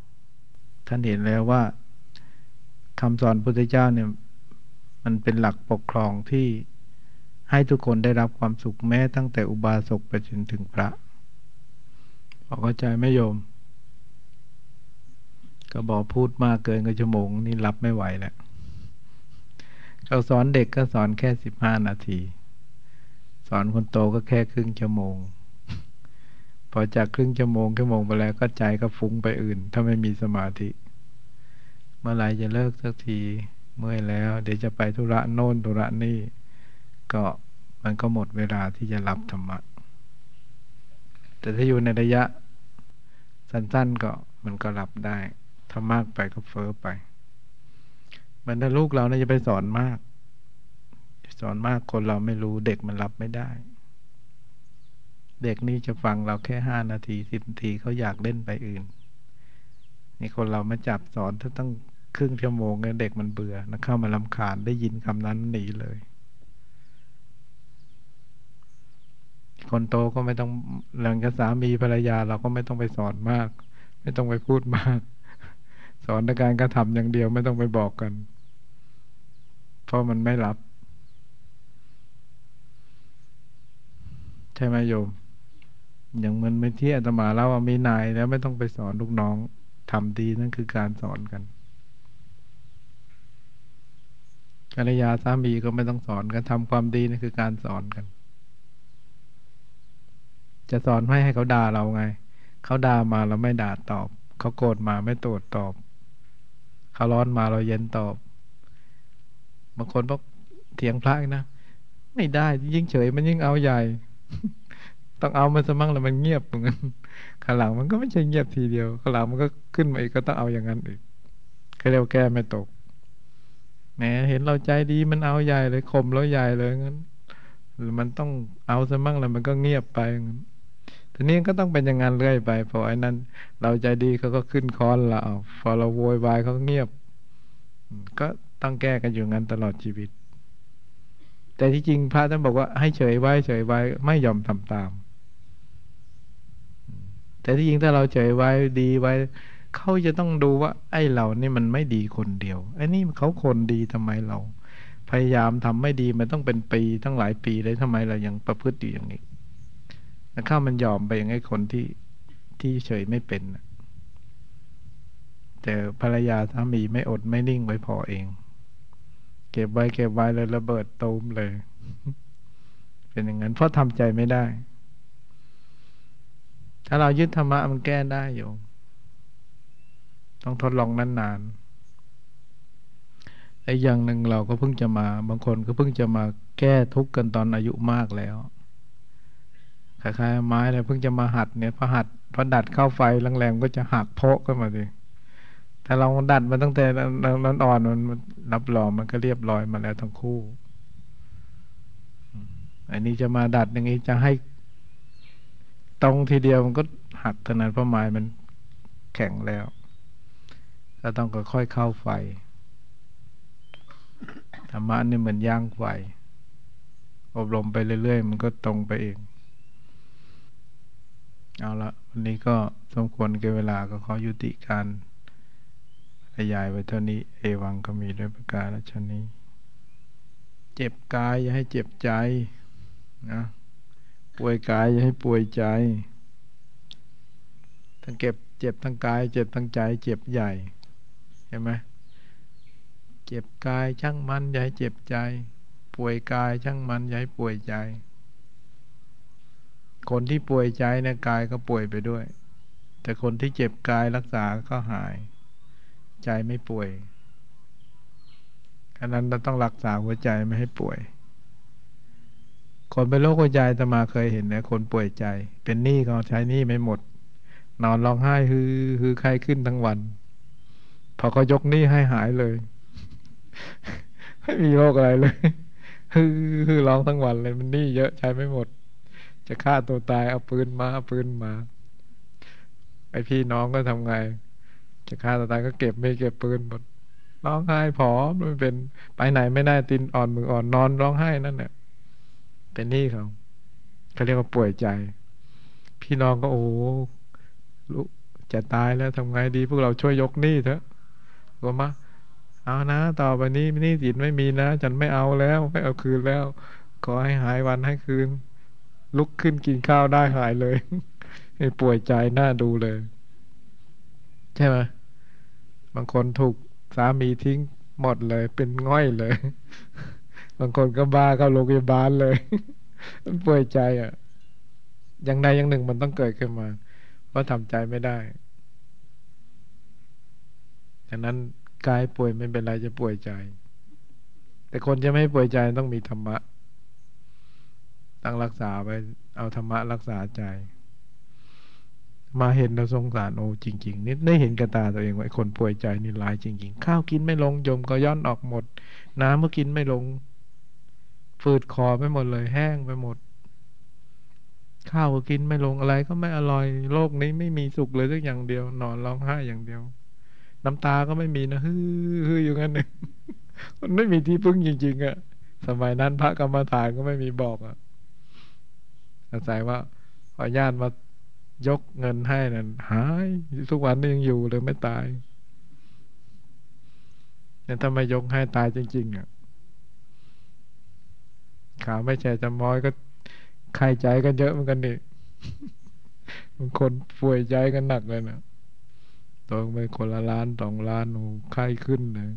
ท่านเห็นแล้วว่าคำสอนพุทธเจ้าเนี่ยมันเป็นหลักปกครองที่ ให้ทุกคนได้รับความสุขแม้ตั้งแต่อุบาสกไปจนถึงพระพอเข้าใจไม่โยม ก็บอกพูดมากเกินกระชั่วโมงนี่รับไม่ไหวแล้วเราสอนเด็กก็สอนแค่สิบห้านาที สอนคนโตก็แค่ครึ่งชั่วโมง พอจากครึ่งชั่วโมงชั่วโมงไปแล้วก็ใจก็ฟุ้งไปอื่น ถ้าไม่มีสมาธิ เมื่อไรจะเลิกสักที เมื่อยแล้ว เดี๋ยวจะไปธุระโน่นธุระนี่ ก็มันก็หมดเวลาที่จะรับธรรมะ แต่ถ้าอยู่ในระยะสั้นๆก็มันก็รับได้ถ้ามากไปก็เฟอ้อไปเหมือนถ้าลูกเราเนี่ยจะไปสอนมาก สอนมากคนเราไม่รู้เด็กมันรับไม่ได้ เด็กนี่จะฟังเราแค่ห้านาทีสิบนาทีเขาอยากเล่นไปอื่น นี่คนเรามาจับสอนถ้าต้องครึ่งชั่วโมงเด็กมันเบื่อนะเข้ามาลำคาญได้ยินคำนั้นหนีเลย คนโตก็ไม่ต้องหลังกับสามีภรรยา เราก็ไม่ต้องไปสอนมาก ไม่ต้องไปพูดมาก สอนในการกระทำอย่างเดียวไม่ต้องไปบอกกัน เพราะมันไม่รับ ใช่ไหมโยม อย่างมันไม่ที่อาตมาเล่าว่ามีนายแล้วไม่ต้องไปสอนลูกน้องทำดีนั่นคือการสอนกันกัลยาสามีก็ไม่ต้องสอนกันทำความดีนั่นคือการสอนกัน จะสอนไม่ให้เขาด่าเราไง เขาด่ามาเราไม่ด่าตอบ เขาโกรธมาไม่โตดตอบ เขาร้อนมาเราเย็นตอบบางคนบอกเถียงพระนะไม่ได้ยิ่งเฉยมันยิ่งเอาใหญ่ ต้องเอามันสมั่งแล้วมันเงียบเหมือนกันข้างหลังมันก็ไม่ใช่เงียบทีเดียวข้างหลังมันก็ขึ้นมาอีกก็ต้องเอาอย่างนั้นอีกเขาเรียกแก้ไม่ตกแหมเห็นเราใจดีมันเอาใหญ่เลยข่มเราใหญ่เลยงั้นหรือมันต้องเอาซะมั่งแล้วมันก็เงียบไป ทีนี้ก็ต้องเป็นอย่างนั้นเรื่อยไปพอไอ้นั้น เราใจดีเขาก็ขึ้นคอนเราพอเราโวยวายเขาเงียบ ก็ต้องแก้กันอยู่งั้นตลอดชีวิต แต่ที่จริงพระท่านบอกว่าให้เฉยไว้เฉยไว้ไม่ยอมทำตาม แต่ที่จริงถ้าเราเฉยไว้ดีไว้เขาจะต้องดูว่า ไอ้เรานี่มันไม่ดีคนเดียวไอ้นี่เขาคนดีทำไมเรา พยายามทำไม่ดีมันต้องเป็นปีตั้งหลายปีเลยทำไมเรายังประพฤติอยู่อย่างนี้ แล้วข้ามันยอมไปอย่างไอ้คนที่ที่เฉยไม่เป็นแต่ภรรยาสามีไม่อดไม่นิ่งไว้พอเอง เก็บไว้เก็บไว้เลยระเบิดตูมเลย เป็นอย่างนั้นเพราะทำใจไม่ได้ ถ้าเรายึดธรรมะมันแก้ได้อยู่ต้องทดลองนานๆไอ้อย่างหนึ่งเราก็เพิ่งจะมา บางคนก็เพิ่งจะมาแก้ทุกข์กันตอนอายุมากแล้ว คล้ายๆไม้เลยเพิ่งจะมาหัดเนี่ยพอหัดพอดัดเข้าไฟแรงๆก็จะหักโพกขึ้นมาดิถ้าเราดัดมาตั้งแต่นั้นอ่อนมันรับรองมันก็เรียบร้อยมาแล้วทั้งคู่ อันนี้จะมาดัดอย่างนี้จะให้ตรงทีเดียวมันก็หักเท่านั้นเพราะไม้มันแข็งแล้วก็ต้องค่อยๆเข้าไฟทรรมะนี่เหมือนย่างไฟอบรมไปเรื่อยๆ มันก็ตรงไปเอง เอาละวันนี้ก็สมควรเก็บเวลาก็ขอยุติการขยายไว้เท่านี้ เอวังก็มีด้วยประการชนี้ เจ็บกายอย่าให้เจ็บใจนะป่วยกายอย่าให้ป่วยใจ ทั้งเก็บเจ็บทั้งกาย เจ็บทั้งใจ เจ็บใหญ่เห็นไหมเจ็บกายช่างมันอย่าให้เจ็บใจ ป่วยกายช่างมันอย่าให้ป่วยใจ คนที่ป่วยใจเนี่ยกายก็ป่วยไปด้วย แต่คนที่เจ็บกายรักษาก็หาย ใจไม่ป่วยอันนั้นเราต้องรักษาหัวใจไม่ให้ป่วย คนเป็นโรคหัวใจตมาเคยเห็นนะคนป่วยใจ เป็นหนี้เขาใช้หนี้ไม่หมด นอนร้องไห้ฮือฮือไข้ขึ้นทั้งวัน พอเขายกหนี้ให้หายเลย ไม่มีโรคอะไรเลยฮือฮือร้องทั้งวันเลยมันหนี้เยอะใช้ไม่หมด จะฆ่าตัวตายเอาปืนมาเอาปืนมา ไอพี่น้องก็ทำไง จะฆ่าตัวตายก็เก็บไม่เก็บปืนหมดร้องไห้ผอมมันเป็นไปไหนไม่ได้ตินอ่อนมืออ่อนนอนร้องไห้นั่นเนี่ยเป็นหนี้เขาเขาเรียกว่าป่วยใจ พี่น้องก็โอ้ลูกจะตายแล้วทำไงดี พวกเราช่วยยกหนี้เถอะก็มาเอานะ ต่อไปนี้หนี้สินไม่มีนะ ฉันไม่เอาแล้วไม่เอาคืนแล้ว ขอให้หายวันให้คืน ลุกขึ้นกินข้าวได้หายเลยป่วยใจน่าดูเลย ใช่ไหมบางคนถูกสามีทิ้งหมดเลย เป็นง่อยเลย บางคนก็บ้าเข้าโรงพยาบาลเลยมันป่วยใจอะ อย่างใดอย่างหนึ่งมันต้องเกิดขึ้นมา เพราะทำใจไม่ได้ดังนั้นกายป่วยไม่เป็นไรจะป่วยใจ แต่คนจะไม่ป่วยใจต้องมีธรรมะ ตั้งรักษาไปเอาธรรมะรักษาใจ มาเห็นเราสงสารโอ้จริง ๆนี่ได้เห็นกระตาตัวเองว่าคนป่วยใจนี่ร้ายจริง ๆ ข้าวกินไม่ลงยมก็ย้อนออกหมด น้ำก็กินไม่ลง ฝืดคอไปหมดเลย แห้งไปหมด ข้าวก็กินไม่ลงอะไรก็ไม่อร่อยโลกนี้ไม่มีสุขเลยสักอย่างเดียว นอนร้องไห้อย่างเดียว น้ำตาก็ไม่มีนะฮึ่ยอยู่งั้นเองมันไม่มีที่พึ่งจริง ๆอะสมัยนั้นพระกรรมฐานก็ไม่มีบอกอะ อาศัยว่าขอญาติมายกเงินให้นั่นหายทุกวันนี้ยังอยู่เลยไม่ตายเนี่ยถ้าไม่ยกให้ตายจริง ๆ อะ ขาไม่แช่จำม้อยก็ใครใจกันเยอะเหมือนกันนี่บางคนป่วยใจกันหนักเลยนะต้องไปคนละล้านสองล้านโอ้ไข้ขึ้นเลย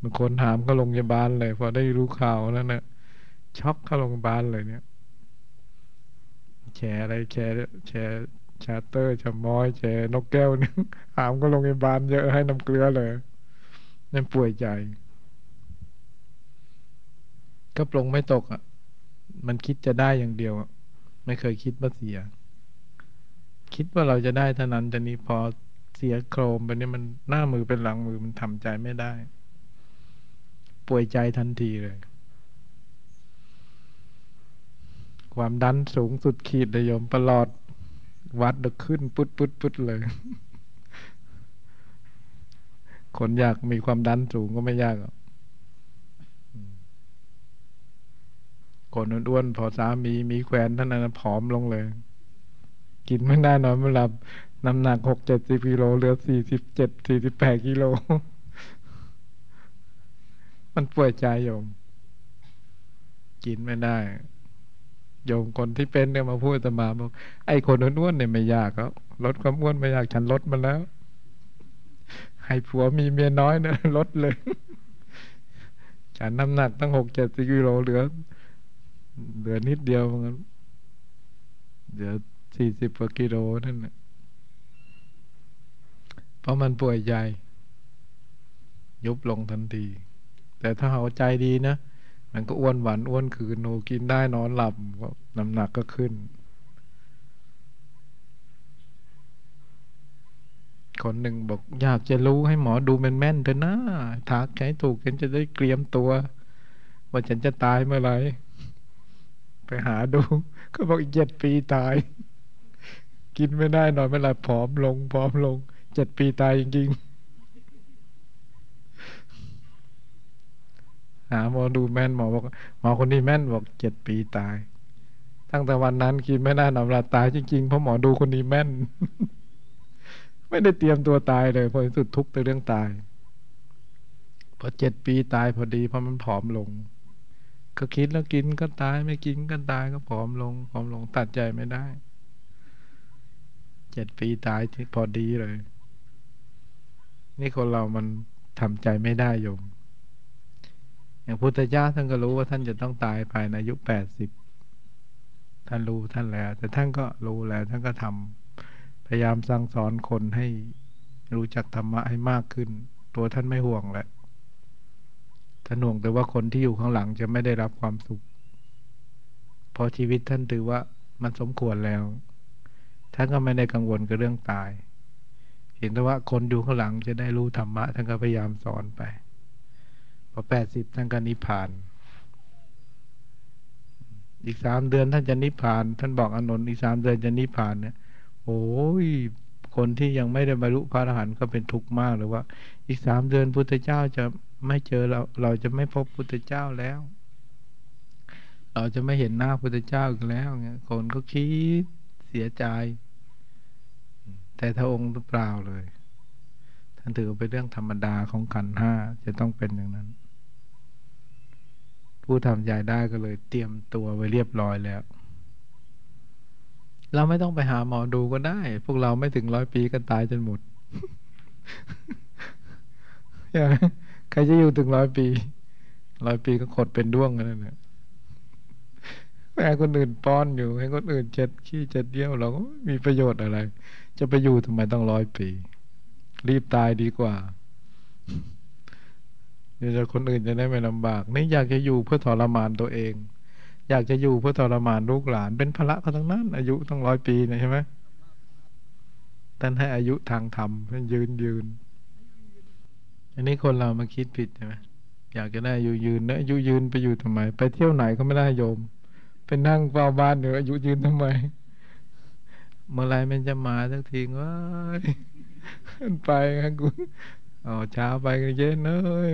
บางคนถามก็โรงพยาบาลเลย พอได้รู้ข่าวแล้วนะช็อกเข้าโรงพยาบาลเลยเนี่ย แชร์อะไรแชร์แชร์ชาเตอร์ชมอยแชร์นกแก้วนึงถามก็โรงพยาบาลเยอะให้น้ำเกลือเลยนั่นป่วยใจก็ปรงไม่ตกอะ มันคิดจะได้อย่างเดียวไม่เคยคิดว่าเสีย คิดว่าเราจะได้เท่านั้นแต่นี้พอเสียโครมไปนี่มันหน้ามือเป็นหลังมือมันทำใจไม่ได้ ป่วยใจทันทีเลย ความดันสูงสุดขีดเลยโยมประหลอดวัดดขึ้นปุ๊ดปุ๊ดปุ๊ดเลย คนอยากมีความดันสูงก็ไม่ยากคนอ้วนๆพอสามีมีแควนท่านนั้นผอมลงเลย กินไม่ได้นอนไม่หลับน้ำหนักหกเจ็ดสิบกิโลเหลือสี่สิบเจ็ดสี่สิบแปดกิโล มันป่วยใจโยม กินไม่ได้ โยมคนที่เป็นเนี่ยมาพูดตมาบอกไอ้คนอ้วนเนี่ยไม่ยากแล้วลดความอ้วนไม่ยากฉันลดมาแล้ว ให้ผัวมีเมียน้อยเนี่ยลดเลย ฉันน้ำหนักตั้งหกเจ็ดสิบกิโลเหลือ เหลือนิดเดียวมันเหลือสี่สิบกว่ากิโลนั่นแหละเพราะมันป่วยใจยุบลงทันที แต่ถ้าเอาใจดีนะ มันก็อ้วนหวานอ้วนคืนโนกินได้นอนหลับน้ำหนักก็ขึ้น คนหนึ่งบอกอยากจะรู้ให้หมอดูแม่นๆเถอะนะทักใช้ถูกฉันจะได้เตรียมตัว ว่าฉันจะตายเมื่อไหร่ไปหาดู ก็บอกอีกเจ็ดปีตาย กินไม่ได้นอนไม่หลับผอมลงผอมลงเจ็ดปีตายจริงๆ หาหมอดูแม่นหมอบอกหมอคนนี้แม่นบอกเจ็ดปีตาย ตั้งแต่วันนั้นคิดไม่น่านำลาตายจริงๆเพราะหมอดูคนนี้แม่น ไม่ได้เตรียมตัวตายเลยพอสุดทุกข์แต่เรื่องตายพอเจ็ดปีตายพอดีเพราะมันผอมลง ก็คิดแล้วกินก็ตายไม่กินก็ตายก็ผอมลงผอมลงตัดใจไม่ได้เจ็ดปีตายพอดีเลย นี่คนเรามันทำใจไม่ได้โยม อย่างพุทธเจ้าท่านก็รู้ว่าท่านจะต้องตายภายในอายุแปดสิบท่านรู้ท่านแล้ว แต่ท่านก็รู้แล้วท่านก็ทำพยายามสั่งสอนคนให้รู้จักธรรมะให้มากขึ้น ตัวท่านไม่ห่วงแหละท่านห่วงแต่ว่าคนที่อยู่ข้างหลังจะไม่ได้รับความสุขเพราะชีวิตท่านถือว่ามันสมควรแล้ว ท่านก็ไม่ได้กังวลกับเรื่องตาย เห็นแต่ว่าคนอยู่ข้างหลังจะได้รู้ธรรมะท่านก็พยายามสอนไป พอแปดสิบท่านก็นิพพาน อีกสามเดือนท่านจะนิพพาน ท่านบอกอนนท์อีกสามเดือนจะนิพพานเนี่ยโอ้ยคนที่ยังไม่ได้บรรลุพระอรหันต์ก็เป็นทุกข์มากเลยว่า อีกสามเดือนพุทธเจ้าจะไม่เจอเรา เราจะไม่พบพุทธเจ้าแล้ว เราจะไม่เห็นหน้าพุทธเจ้าอีกแล้วเงี้ยคนก็คิดเสียใจ แต่ถ้าองค์เปล่าเลย ท่านถือเป็นเรื่องธรรมดาของขันห้าจะต้องเป็นอย่างนั้น ผู้ทำใจได้ก็เลยเตรียมตัวไว้เรียบร้อยแล้ว เราไม่ต้องไปหาหมอดูก็ได้ พวกเราไม่ถึงร้อยปีก็ตายจนหมดใครจะอยู่ถึงร้อยปีร้อยปีก็ขดเป็นด้วงกันนั่นแหละแม่คนอื่นป้อนอยู่ ให้คนอื่นเจ็ดขี้เจ็ดเดียวเราก็มีประโยชน์อะไร จะไปอยู่ทำไมต้องร้อยปี รีบตายดีกว่า เดี๋ยวคนอื่นจะได้ไม่ลำบาก นี่อยากจะอยู่เพื่อทรมานตัวเอง อยากจะอยู่เพื่อทรมานลูกหลาน เป็นพระเขาทั้งนั้น อายุต้องร้อยปีนะใช่ไหมท่านให้อายุทางธรรมยืนยืน อันนี้คนเรามาคิดผิดใช่ไหมอยากจะได้อายุยืนนะอายุยืนไปอยู่ทำไม ไปเที่ยวไหนก็ไม่ได้โยมไปนั่งเฝ้าบ้านเดี๋ยวอายุยืนทำไม เมื่อไรมันจะมาสักทีว่าไปครับกู อ๋อเช้าไปเย็นเนย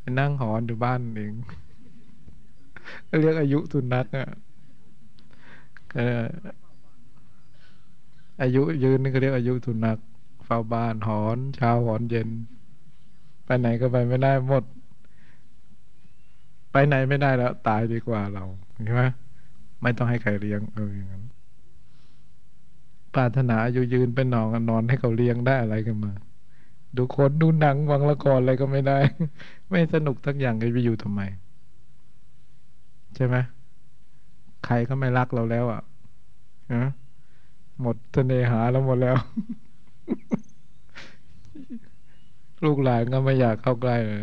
ไปนั่งหอนอยู่บ้านเองเรียกอายุสุนัขอะอายุยืนนี่ก็เรียกอายุสุนัขเฝ้าบ้านหอนเช้าหอนเย็น ไปไหนก็ไปไม่ได้หมด ไปไหนไม่ได้แล้ว ตายดีกว่าเราใช่ไหมไม่ต้องให้ใครเลี้ยงเอออย่างนั้นปรารถนาอายุยืนเป็นนอนนอนให้เขาเลี้ยงได้อะไรกันมา ดูคนดูหนังวังละครอะไรก็ไม่ได้ ไม่สนุกทั้งอย่างจะไปอยู่ทำไม ใช่ไหมใครก็ไม่รักเราแล้วอะฮะหมดเสน่หาแล้วหมดแล้ว ลูกหลานก็ไม่อยากเข้าใกล้เลย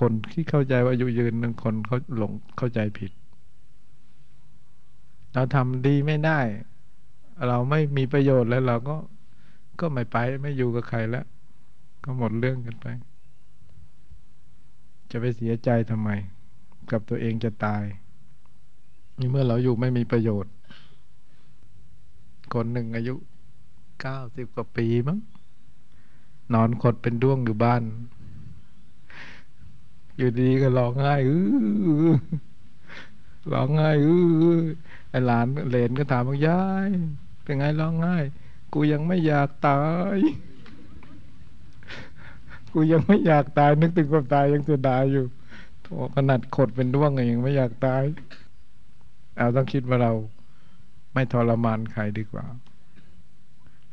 คนที่เข้าใจว่าอายุยืนหนึ่งคนเขาหลงเข้าใจผิด เราทำดีไม่ได้ เราไม่มีประโยชน์แล้วเราก็ ก็ไม่ไปไม่อยู่กับใครแล้ว ก็หมดเรื่องกันไป จะไปเสียใจทำไม กับตัวเองจะตายนี่เมื่อเราอยู่ไม่มีประโยชน์ คนหนึ่งอายุเก้าสิบกว่าปีมั้งนอนขดเป็นด้วงอยู่บ้าน อยู่ดีก็ร้องไห้อือร้องไห้อือไอหลานเลนก็ถามว่ายาย เป็นไงร้องไห้ กูยังไม่อยากตาย กูยังไม่อยากตาย นึกถึงความตายยังเสียดายอยู่ขนาดขดเป็นด้วงยังไม่อยากตายเอาต้องคิดว่าเราไม่ทรมานใครดีกว่า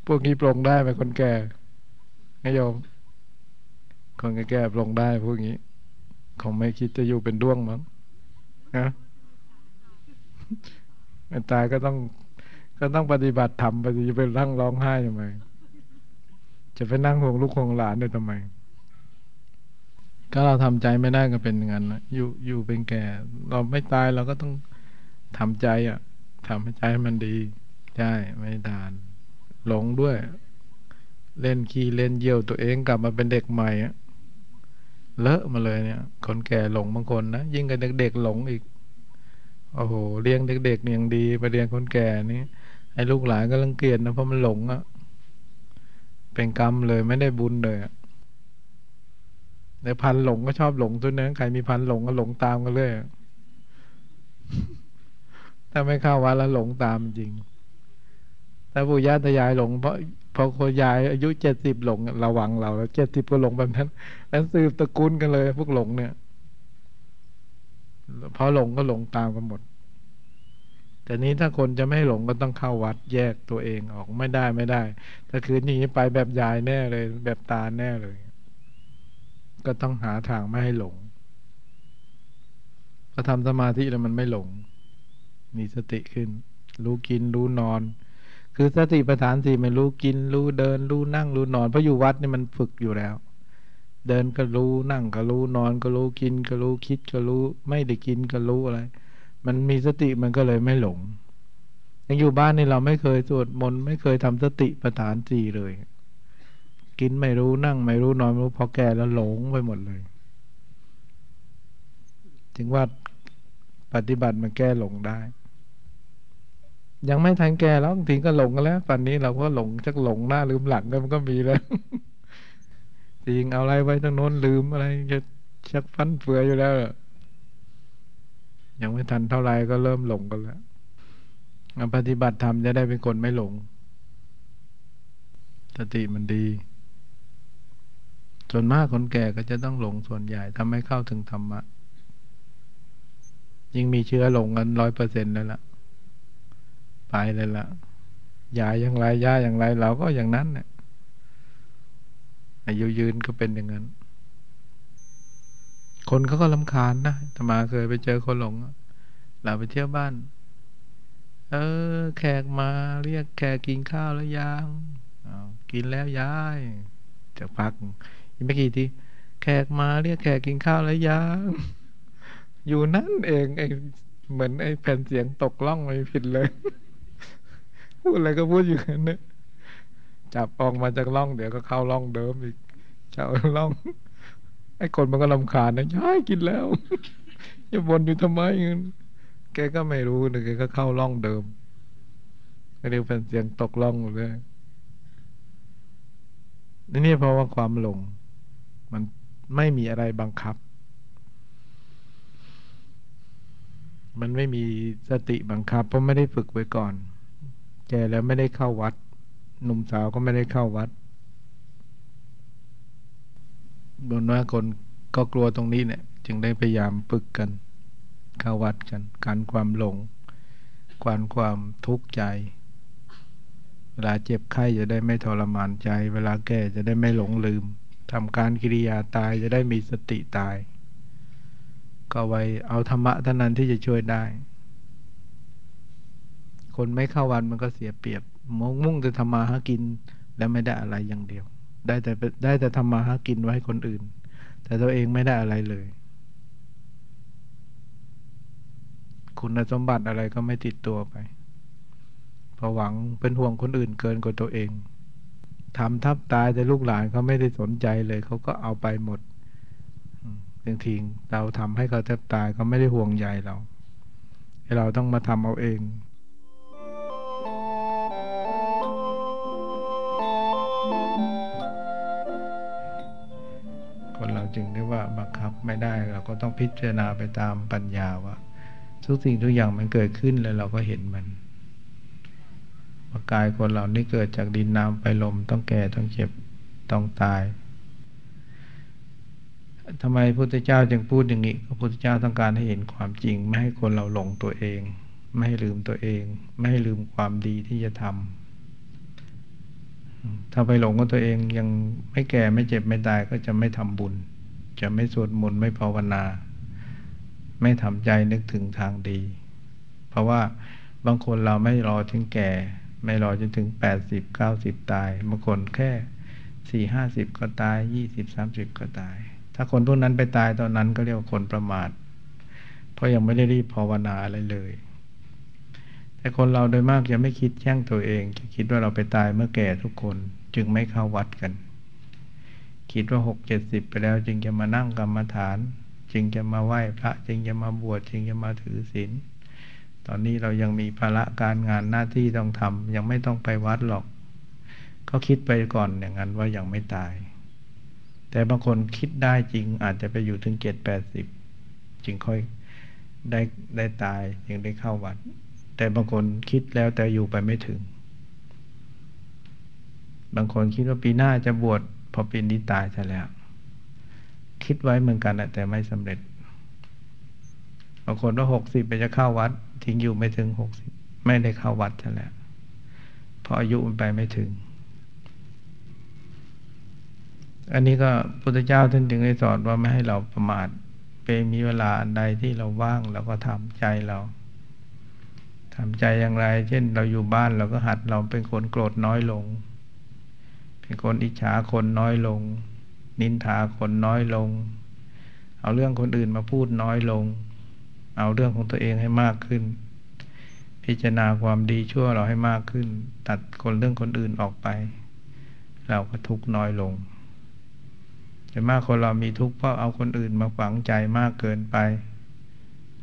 พวกนี้ปรงได้ไหมคนแก่ให้โยม คนแก้ลงได้พวกนี้คงไม่คิดจะอยู่เป็นด้วงมั้งนะไม่ตายก็ต้อง ก็ต้องปฏิบัติธรรมปฏิบัติไปนั่งร้องไห้ทำไม จะไปนั่งห่วงลูกห่วงหลานด้วยทำไม ก็เราทำใจไม่ได้ก็เป็นงั้นนะอยู่อยู่เป็นแก่ เราไม่ตายเราก็ต้องทำใจอะทำให้ใจมันดีใช่ไม่ทาน หลงด้วย เล่นขี้เล่นเยี่ยวตัวเองกลับมาเป็นเด็กใหม่อะเลอะมาเลยเนี่ย คนแก่หลงบางคนนะยิ่งกับเด็กๆหลงอีก โอ้โหเลี้ยงเด็กๆยังดีไปเลี้ยงคนแก่นี่ ไอ้ลูกหลานก็รังเกียจนะเพราะมันหลงอะเป็นกรรมเลยไม่ได้บุญเลยอะในพันหลงก็ชอบหลงตัวนั้นใครมีพันหลงก็หลงตามกันเลยถ้าไม่เข้าวัดแล้วหลงตามจริง ถ้าปู่ย่าตายายหลง เพราะพอคนยายอายุเจ็ดสิบหลงระวังเราแล้วเจ็ดสิบก็หลงแบบนั้น แล้วสืบตระกูลกันเลย พวกหลงเนี่ยพอหลงก็หลงตามกันหมด แต่นี้ถ้าคนจะไม่หลงก็ต้องเข้าวัดแยกตัวเองออกไม่ได้ไม่ได้ ถ้าคืนนี้ไปแบบยายแน่เลย แบบตาแน่เลย ก็ต้องหาทางไม่ให้หลงพอทำสมาธิแล้วมันไม่หลง มีสติขึ้น รู้กินรู้นอน คือสติปัฏฐานสี่มันรู้กิน รู้เดิน รู้นั่ง รู้นอน เพราะอยู่วัดนี่มันฝึกอยู่แล้ว เดินก็รู้นั่งก็รู้นอนก็รู้กินก็รู้คิดก็รู้ ไม่ได้กินก็รู้อะไร มันมีสติมันก็เลยไม่หลง ยังอยู่บ้านนี่เราไม่เคยสวดมนต์ไม่เคยทำสติปัฏฐานสี่เลย กินไม่รู้นั่งไม่รู้นอนไม่รู้พอแก่แล้วหลงไปหมดเลย ถึงว่าปฏิบัติมันแก้หลงได้ ยังไม่ทันแก่แล้วถึงก็หลงกันแล้วตอนนี้เราก็หลงชักหลงหน้าลืมหลังกันมันก็มีแล้วจริงเอาอะไรไว้ตรงโน้นลืมอะไรจะชักฟันเฟืออยู่แล้ว ยังไม่ทันเท่าไรก็เริ่มหลงกันแล้วปฏิบัติธรรมจะได้เป็นคนไม่หลง สติมันดี ส่วนมากคนแก่ก็จะต้องหลงส่วนใหญ่ทำให้เข้าถึงธรรมะ ยิ่งมีเชื้อหลงกันร้อยเปอร์เซ็นต์แล้วล่ะ ไปเลยล่ะยาอย่างไรย่าอย่างไรเราก็อย่างนั้นเนี่ยอายุยืนก็เป็นอย่างนั้น คนเขาก็ลำคาญนะธรรมาเคยไปเจอคนหลงเราไปเที่ยวบ้าน เออ แขกมาเรียกแขกกินข้าวแล้วยังกินแล้วย้ายจะพักอีกไม่กี่ทีแขกมาเรียกแขกกินข้าวแล้วยังอยู่นั่นเองไอเหมือนไอแผ่นเสียงตกล่องไม่ผิดเลยพูดอะไรก็พูดอยู่นั่นเนี่ยจับออกมาจากร่องเดี๋ยวก็เข้าร่องเดิมอีกเจ้าร่อง ไอ้คนมันก็ลำคาญนะย้ายกินแล้วจะบนอยู่ทำไมเงี้ยแกก็ไม่รู้นะแกก็เข้าร่องเดิมก็เรียกเป็นเสียงตกร่องเลยนี่เพราะว่าความหลง มันไม่มีอะไรบังคับ มันไม่มีสติบังคับ เพราะไม่ได้ฝึกไว้ก่อน แกแล้วไม่ได้เข้าวัด หนุ่มสาวก็ไม่ได้เข้าวัด บนว่าคนก็กลัวตรงนี้เนี่ย จึงได้พยายามฝึกกันเข้าวัดกันการความหลงความความทุกข์ใจ เวลาเจ็บไข้จะได้ไม่ทรมานใจ เวลาแก่จะได้ไม่หลงลืมทำการกิริยาตายจะได้มีสติตาย ก็ไว้เอาธรรมะเท่านั้นที่จะช่วยได้ คนไม่เข้าวันมันก็เสียเปรียบมุ่งมุ่งจะทำมาหากินแล้วไม่ได้อะไรอย่างเดียว ได้แต่ได้แต่ทำมาหากินไว้คนอื่น แต่ตัวเองไม่ได้อะไรเลย คุณสมบัติอะไรก็ไม่ติดตัวไปพอหวังเป็นห่วงคนอื่นเกินกว่าตัวเองทำทับตายแต่ลูกหลานเขาไม่ได้สนใจเลยเขาก็เอาไปหมดบางทีเราทำให้เขาแทบตายเขาไม่ได้ห่วงใยเราให้เราต้องมาทำเอาเอง คนเราจึงได้ว่าบังคับไม่ได้ เราก็ต้องพิจารณาไปตามปัญญาว่าทุกสิ่งทุกอย่างมันเกิดขึ้นแล้วเราก็เห็นมันประกายคนเรานี่เกิดจากดินน้ำไฟลมต้องแก่ต้องเจ็บต้องตายทำไมพระพุทธเจ้าจึงพูดอย่างนี้พระพุทธเจ้าต้องการให้เห็นความจริง ไม่ให้คนเราหลงตัวเอง ไม่ให้ลืมตัวเอง ไม่ให้ลืมความดีที่จะทำถ้าไปหลงกับตัวเองยังไม่แก่ไม่เจ็บไม่ตายก็จะไม่ทำบุญ จะไม่สวดมนต์ไม่ภาวนา ไม่ทำใจนึกถึงทางดี เพราะว่าบางคนเราไม่รอถึงแก่ ไม่รอจนถึงแปดสิบเก้าสิบตาย บางคนแค่สี่ห้าสิบก็ตายยี่สิบสามสิบก็ตาย ถ้าคนพวกนั้นไปตายตอนนั้นก็เรียกว่าคนประมาท เพราะยังไม่ได้รีบภาวนาอะไรเลย แต่คนเราโดยมากจะไม่คิดแช่งตัวเอง จะคิดว่าเราไปตายเมื่อแก่ทุกคนจึงไม่เข้าวัดกัน คิดว่าหกเจ็ดสิบไปแล้ว จึงจะมานั่งกรรมฐาน จึงจะมาไหว้พระ จึงจะมาบวชจึงจะมาถือศีลตอนนี้เรายังมีภาระการงานหน้าที่ต้องทำยังไม่ต้องไปวัดหรอก ก็คิดไปก่อนอย่างนั้นว่ายังไม่ตาย แต่บางคนคิดได้จริงอาจจะไปอยู่ถึงเจ็ดแปดสิบจึงค่อยได้ได้ตายยังได้เข้าวัด แต่บางคนคิดแล้วแต่อยู่ไปไม่ถึง บางคนคิดว่าปีหน้าจะบวช พอปีนี้ตายซะแล้ว คิดไว้เหมือนกันแต่ไม่สำเร็จบางคนว่าหกสิบไปจะเข้าวัด ทิ้งอยู่ไม่ถึงหกสิบไม่ได้เข้าวัดซะแล้วเพราะอายุมันไปไม่ถึง อันนี้ก็พุทธเจ้าท่านถึงได้สอนว่าไม่ให้เราประมาทเป็นมีเวลาอันใดที่เราว่างเราก็ทำใจเราทำใจอย่างไร เช่นเราอยู่บ้านเราก็หัดเราเป็นคนโกรธน้อยลง เป็นคนอิจฉาคนน้อยลง นินทาคนน้อยลง เอาเรื่องคนอื่นมาพูดน้อยลง เอาเรื่องของตัวเองให้มากขึ้น พิจารณาความดีชั่วเราให้มากขึ้น ตัดคนเรื่องคนอื่นออกไป เราก็ทุกน้อยลงแต่มากคนเรามีทุกข์เพราะเอาคนอื่นมาฝังใจมากเกินไป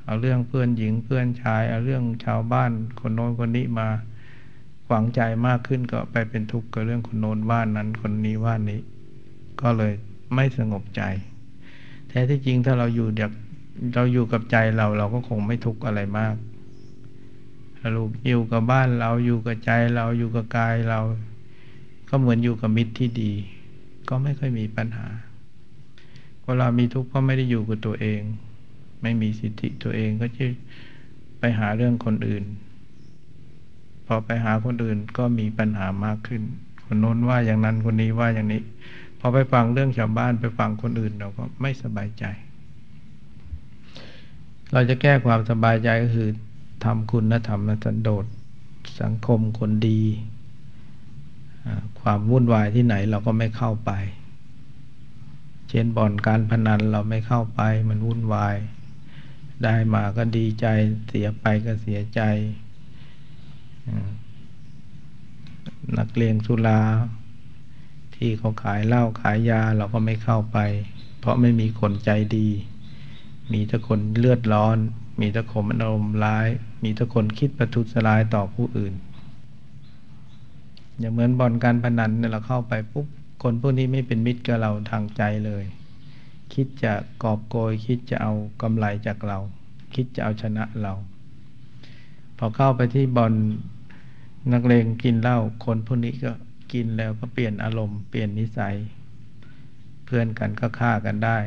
เอาเรื่องเพื่อนหญิงเพื่อนชาย เอาเรื่องชาวบ้านคนโน้นคนนี้มา ฝังใจมากขึ้นก็ไปเป็นทุกข์กับเรื่องคนโน้นบ้านนั้นคนนี้บ้านนี้ ก็เลยไม่สงบใจ แท้ที่จริงถ้าเราอยู่อยากเราอยู่กับใจเราเราก็คงไม่ทุกข์อะไรมากเราอยู่กับบ้านเราอยู่กับใจเราอยู่กับกายเรา ก็เหมือนอยู่กับมิตรที่ดี ก็ไม่ค่อยมีปัญหาเวลามีทุกข์ก็ไม่ได้อยู่กับตัวเอง ไม่มีสิทธิตัวเองก็จะไปหาเรื่องคนอื่น พอไปหาคนอื่นก็มีปัญหามากขึ้น คนโน้นว่าอย่างนั้นคนนี้ว่าอย่างนี้ พอไปฟังเรื่องชาวบ้านไปฟังคนอื่นเราก็ไม่สบายใจ เราจะแก้ความสบายใจก็คือทำคุณธรรมสันโดษสังคมคนดี ความวุ่นวายที่ไหนเราก็ไม่เข้าไป เช่นบ่อนการพนันเราไม่เข้าไปมันวุ่นวาย ได้มาก็ดีใจเสียไปก็เสียใจ นักเลงสุรา ที่เขาขายเหล้าขายยาเราก็ไม่เข้าไป เพราะไม่มีคนใจดี มีแต่คนเลือดร้อน มีแต่คนอารมณ์ร้าย มีแต่คนคิดประทุษร้ายต่อผู้อื่น อย่างเหมือนบ่อนการพนันเนี่ยเราเข้าไปปุ๊บคนพวกนี้ไม่เป็นมิตรกับเราทางใจเลย คิดจะกอบโกย คิดจะเอากำไรจากเรา คิดจะเอาชนะเรา พอเข้าไปที่บอล นักเลงกินเหล้าคนพวกนี้ก็กินแล้วก็เปลี่ยนอารมณ์เปลี่ยนนิสัย เพื่อนกันก็ฆ่ากันได้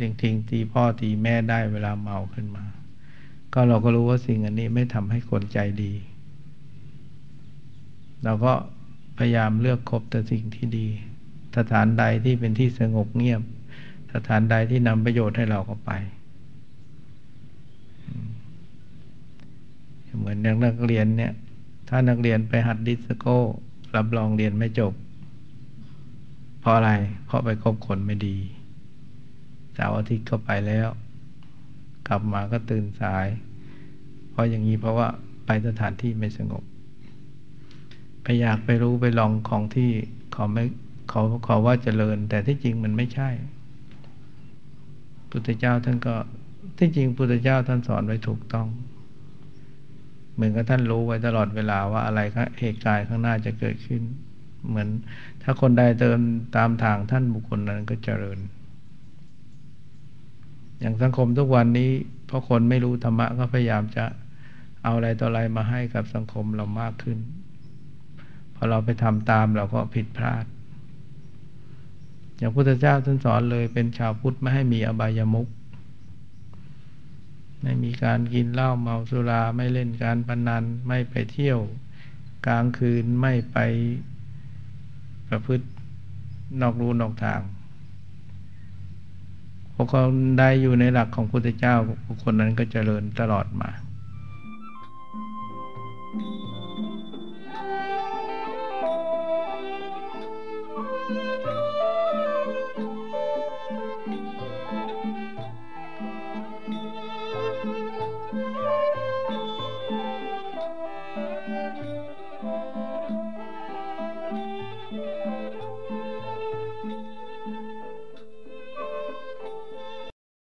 ยิงทิ้งตีพ่อตีแม่ได้เวลาเมาขึ้นมา ก็เราก็รู้ว่าสิ่งอันนี้ไม่ทำให้คนใจดี เราก็พยายามเลือกคบแต่สิ่งที่ดี สถานใดที่เป็นที่สงบเงียบ สถานใดที่นำประโยชน์ให้เราก็ไปเหมือนนักเรียนเนี่ย ถ้านักเรียนไปหัดดิสโก้ รับรองเรียนไม่จบ เพราะอะไร เพราะไปคบคนไม่ดีสาวอาทิตย์ก็ไปแล้ว กลับมาก็ตื่นสาย เพราะอย่างนี้เพราะว่าไปสถานที่ไม่สงบ ไปอยากไปรู้ไปลองของที่เขาไม่เขาเขาว่าเจริญ แต่ที่จริงมันไม่ใช่พุทธเจ้าท่านก็ที่จริงพุทธเจ้าท่านสอนไว้ถูกต้อง เหมือนกับท่านรู้ไว้ตลอดเวลาว่าอะไรเหตุการณ์ข้างหน้าจะเกิดขึ้น เหมือนถ้าคนใดเดินตามทางท่านบุคคลนั้นก็เจริญ อย่างสังคมทุกวันนี้เพราะคนไม่รู้ธรรมะก็พยายามจะเอาอะไรต่ออะไรมาให้กับสังคมเรามากขึ้นพอเราไปทำตามเราก็ผิดพลาด อย่างพุทธเจ้าท่านสอนเลยเป็นชาวพุทธไม่ให้มีอบายมุก ไม่มีการกินเหล้าเมาสุราไม่เล่นการพนันไม่ไปเที่ยว กลางคืนไม่ไปประพฤตินอกรูนอกทางพวกเขาได้อยู่ในหลักของพุทธเจ้าบุคคลนั้นก็เจริญตลอดมา thank you